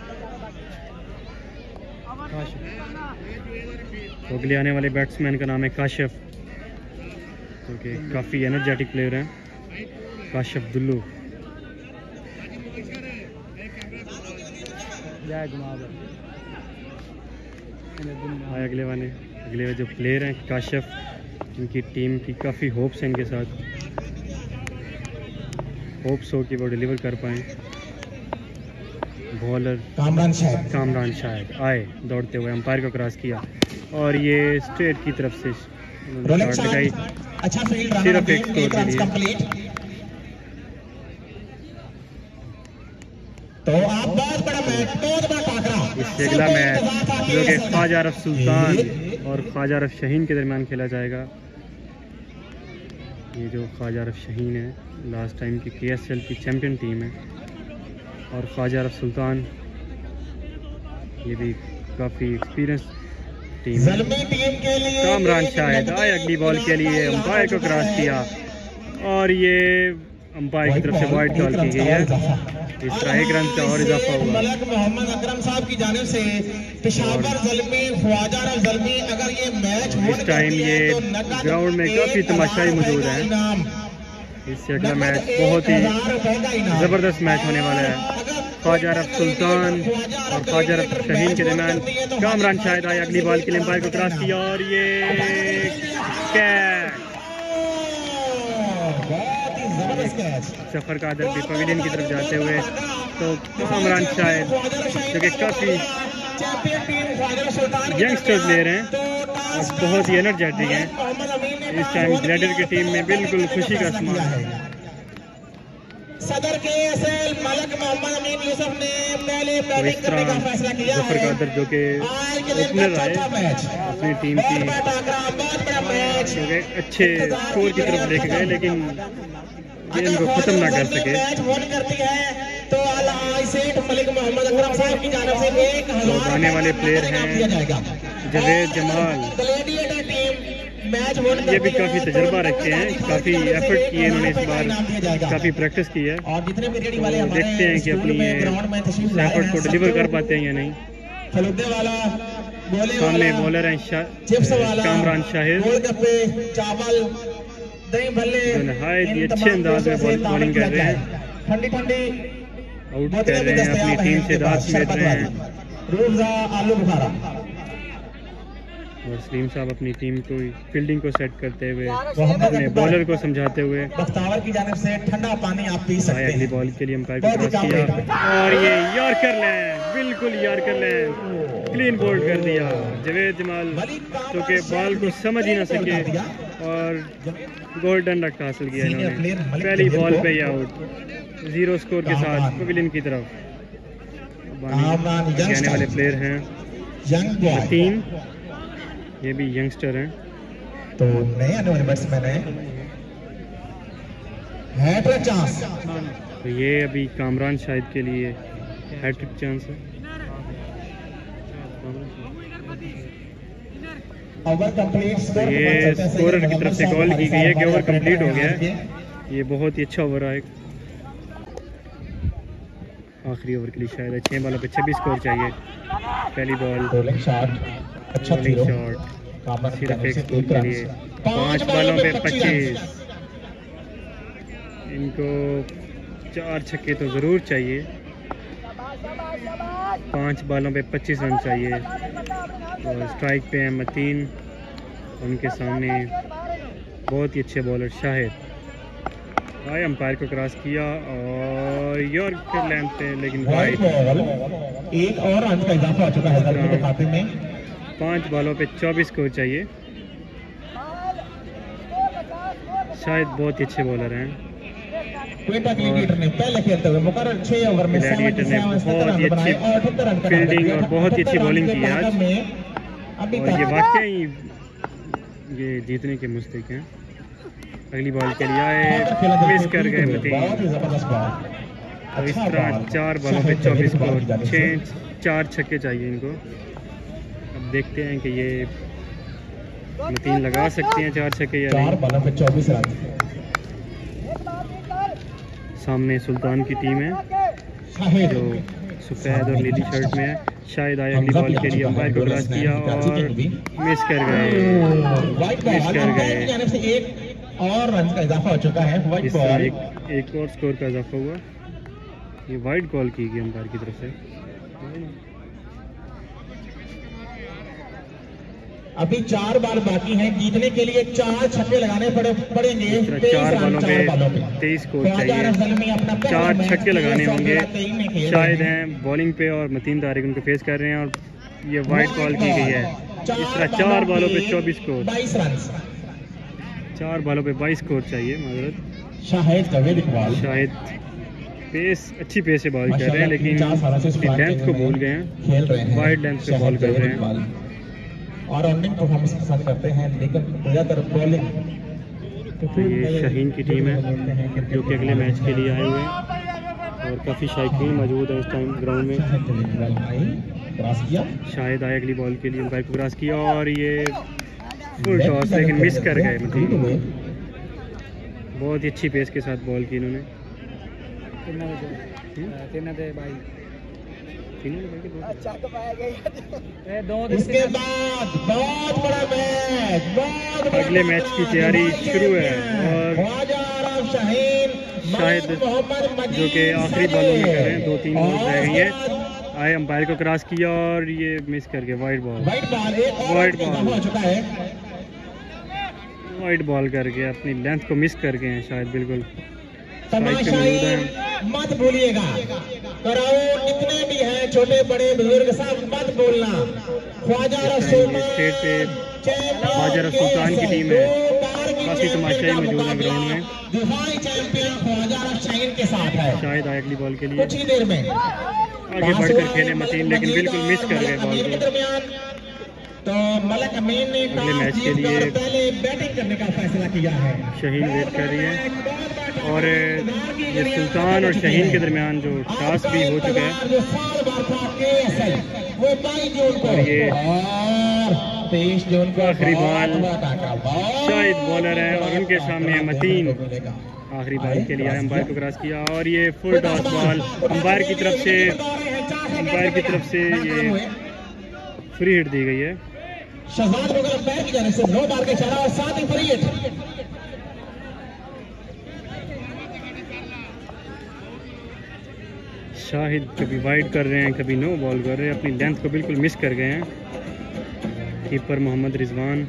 तो अगले आने वाले बैट्समैन का नाम है काशिफ जो कि काफ़ी एनर्जेटिक प्लेयर हैं। काशिफ दुल्लू। जय गुमाब आए अगले वाले अगले जो प्लेयर हैं काशिफ इनकी टीम की काफ़ी होप्स हैं इनके साथ। होप्स हो कि वो डिलीवर कर पाएँ। बॉलर कामरान शायद कामरान शायद आए दौड़ते हुए अंपायर को क्रॉस किया। और ये स्ट्रेट की तरफ़ से लगाई अच्छा सिर्फ़ एक तो आप बहुत बड़ा मैच बहुत बड़ा अगला मैच जो कि ख्वाजा अरफ सुल्तान और ख्वाजा अरफ शहीन के दरमियान खेला जाएगा। ये जो ख्वाजा अरफ शहीन है लास्ट टाइम की के एस की चैम्पियन टीम है और ख्वाजा अरफ सुल्तान ये भी काफ़ी एक्सपीरियंस टीम है। कामरान शाहिद आए अगली बॉल के लिए अंपायर को क्रॉस किया। और ये अंपायर की तरफ़ से वाइट कॉल की गई है। इस तरह एक रन का और इजाफा हुआ मलक मोहम्मद अकरम साहब की जानिब से पेशावर जलमी ख्वाजा अरफ जलमी अगर ये मैच इस टाइम ये ग्राउंड में काफ़ी तमाशाई मौजूद हैं। इससे अगला मैच बहुत ही ज़बरदस्त मैच होने वाला है। ख्वाजा अरफ सुल्तान और ख्वाजा अरफ शहीन के दरमियान कामरान शायद आए अगली बॉल के लिए अंपायर को क्रॉस किया और ये कैच बहुत ही ज़बरदस्त कैच सफ़र भी पवेलियन की तरफ़ जाते हुए तो कामरान शाहिद जो कि काफ़ी यंगस्टर प्लेयर हैं और बहुत ही एनर्जेटिक हैं। इस टाइम ग्रेडर की टीम में बिल्कुल खुशी का समान है। सदर के एसएल मलक मोहम्मद अमीन यूसुफ ने पहले बैटिंग करने का फैसला किया है। कादर जो कि के ओपनर आए अपनी टीम की बहुत बड़ा मैच अच्छे स्कोर की तरफ़ लेके गए लेकिन ये इनको ख़त्म ना कर सके। मैच वोट करती है तो मलिक मोहम्मद अकरम साहब की जानिब से एक तो हज़ार आने वाले प्लेयर हैं जवेद जमाल। टीम ये भी काफ़ी तजर्बा रखे हैं काफ़ी एफर्ट किए इन्होंने इस बार काफ़ी प्रैक्टिस की है। और जितने भी वाले तो हमारे देखते हैं कि अपनी एफर्ट को डिलीवर कर पाते हैं या नहीं। सामने बॉलर हैं कामरान शाहिद। गोलगप्पे चावल दही भल्ले नहायत ही अच्छे अंदाज में बॉल- बॉलिंग कर रहे हैं। ठंडी ठंडी। आउट कर रहे हैं अपनी टीम से रहे हैं। रूबजा आलू बुखारा। और सलीम साहब अपनी टीम को फील्डिंग को सेट करते हुए अपने बॉलर को समझाते हुए। बख्तावर की जानिब से ठंडा पानी आप पी सकते अगली बॉल के लिए अंपायर को ही क्रॉस किया। और ये यॉर्कर लैंड बिल्कुल यॉर्कर लैंड क्लीन बोल्ड कर दिया जवेद जमाल जो कि बॉल को समझ ही ना सके। और गोल्डन रख हासिल किया इन्होंने। पहली बॉल पे ही आउट ज़ीरो स्कोर के साथ पवेलियन की तरफ़। आने वाले प्लेयर हैं। तीन ये भी यंगस्टर हैं। तो नए आने वाले बैट्समैन है। हैट्रिक चांस तो ये अभी कामरान शाहिद के लिए हैट्रिक चांस है ओवर कंप्लीट तो ये स्कोरर की तरफ़ से कॉल की गई है कि ओवर कंप्लीट हो गया। है ये बहुत ही अच्छा ओवर है आखिरी ओवर के लिए शायद है छः बालों पे छब्बीस स्कोर चाहिए। पहली बॉल अच्छा बॉलिंग शॉट सिर्फ़ एक स्कोर के लिए पाँच बालों पे पच्चीस। इनको चार छक्के तो ज़रूर चाहिए। पाँच बालों पे पच्चीस रन चाहिए। और स्ट्राइक पे है मतीन। उनके सामने बहुत ही अच्छे बॉलर शाहिद। आए अंपायर को क्रॉस किया और यॉर्क लेंथ पे लेकिन बॉल एक और रन का इजाफा हो चुका है खाते में। पाँच बालों पे चौबीस स्कोर चाहिए। शायद बहुत ही अच्छे बॉलर हैं। क्वेटा ग्लैडिएटर ने पहले खेलते हुए मुकर्रर 6 ओवर में ग्लैडिएटर ने 77 बहुत ही रन बनाए अच्छी और 78 रन का फील्डिंग और बहुत ही अच्छी बॉलिंग की आज। अभी और ये वाकई ये जीतने के मुस्तक हैं। अगली बॉल के लिए आए। मिस कर गए तो इस अच्छा तरह चार बॉलों पे चौबीस बॉल की। छः चार छक्के चाहिए इनको। अब देखते हैं कि ये मतीन लगा सकते हैं चार छक्के या चार बॉलों पे 24 रन। सामने सुल्तान की टीम है। जो सफ़ेद और नीली शर्ट में है। शायद आया अगली बॉल के लिए अंपायर को क्रॉस किया और मिस कर गए। मिस कर गए। और रन का इजाफा हो चुका है। वाइट बॉल एक एक और स्कोर का इजाफा हुआ। ये वाइड कॉल की गई अंपायर की तरफ़ से। अभी चार बार बाकी हैं। जीतने के लिए चार छक्के लगाने पड़े पड़ेंगे। चार बॉलों बालों पे। तेईस स्कोर ख्वाजा चाहिए। चार छक्के लगाने होंगे। 2023 में खेले शायद हैं। बॉलिंग पे और मतीन तारिक उनको फेस कर रहे हैं और ये वाइड कॉल की गई है। इस तरह चार बॉलों पे चौबीस स्कोर चार बॉलों पे बाईस स्कोर चाहिए माजरत। शाहिद शायद पेस अच्छी पेस से बॉल कर रहे हैं लेकिन 50 सालों से इस अपनी बार लेंथ को के भूल गए हैं। वाइड लेंथ पे बॉल कर रहे हैं। और रनिंग परफॉर्मेंस पसंद करते हैं लेकिन ज़्यादातर बॉलिंग तो ये शाहीन की टीम है जो कि अगले मैच के लिए आए हुए हैं। और काफ़ी शायकीन मौजूद हैं इस टाइम ग्राउंड में। शायद आए अगली बॉल के लिए अंपायर को क्रॉस किया और ये फुल टॉस लेकिन मिस कर गए बहुत ही अच्छी पेस के साथ बॉल की इन्होंने। इसके बाद बहुत बड़ा मैच बहुत अगले मैच की तैयारी शुरू है और शायद जो कि आखिरी बॉलों में कर रहे हैं दो तीन बॉल रह गई है। आए अंपायर को क्रॉस किया और ये मिस करके वाइड बॉल वाइट बॉल एक वाइट बॉल। चुका वाइड बॉल कर गए अपनी लेंथ को मिस कर गए हैं शायद बिल्कुल। मत भूलिएगा। कराउन जितने भी हैं छोटे बड़े बुज़ुर्ग सब मत बोलना। ख्वाजा ख्वाजा रसूलमान की टीम है। काफ़ी तमाशाई मौजूद हैं ग्राउंड में। दिफाई चैंपियन ख्वाजा रशाइन के साथ है। शायद आए अगली बॉल के लिए। कुछ ही देर में। आगे बढ़कर खेले मतीन लेकिन बिल्कुल मिस कर गए बॉल के। को तो मलक अमीन ने अगले मैच के लिए पहले बैटिंग करने का फैसला किया है। शहीन वेट कर रही है। और ये सुल्तान और शहीन के दरमियान जो टास्क भी हो चुका है जो साल भर था KSL, वो 22 जून को और ये को आखिरी बॉल। शाहिद बॉलर है और उनके सामने मतीन आखिरी बॉल के लिए अंपायर को क्रॉस किया और ये फुल टॉस बॉल अंपायर की तरफ़ से अंपायर की तरफ़ से ये फ्री हिट दी गई है शहजाद मुगल अंपायर की जाने से नो बार के इशारा और साथ ही फ्री हिट शाहिद कभी वाइड कर रहे हैं, कभी नो बॉल कर रहे हैं। अपनी लेंथ को बिल्कुल मिस कर गए हैं। कीपर मोहम्मद रिजवान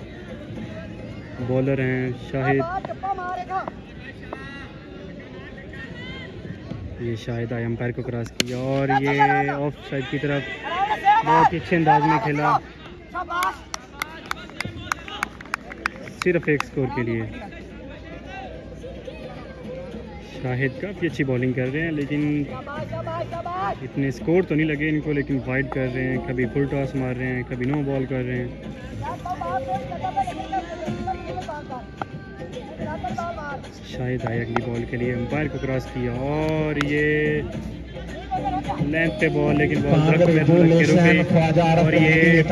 बॉलर हैं, शाहिद। ये शाहिद आए अंपायर को क्रॉस किया और ये ऑफ़ साइड की तरफ़ बहुत ही अच्छे अंदाज में खेला। सिर्फ़ एक स्कोर के लिए। शाहिद काफ़ी अच्छी बॉलिंग कर रहे हैं लेकिन इतने स्कोर तो नहीं लगे इनको लेकिन वाइड कर रहे हैं कभी फुल टॉस मार रहे हैं कभी नो बॉल कर रहे हैं। शाहिद आए अगली बॉल के लिए अंपायर को क्रॉस किया और ये लेंथ पे बॉल लेकिन बॉल दरख्त में रुक और ये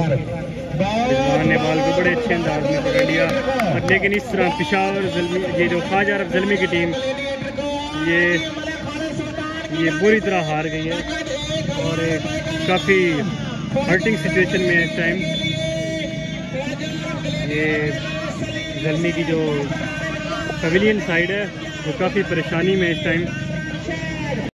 ने बॉल को बड़े अच्छे अंदाज में पकड़ लिया। और लेकिन इस तरह पिशावर जलमी ये जो ख्वाजा अरब जलमी की टीम ये ये बुरी तरह हार गई है और काफ़ी हर्टिंग सिचुएशन में है इस टाइम ये गर्मी की जो पवेलियन साइड है, वो काफ़ी परेशानी में इस टाइम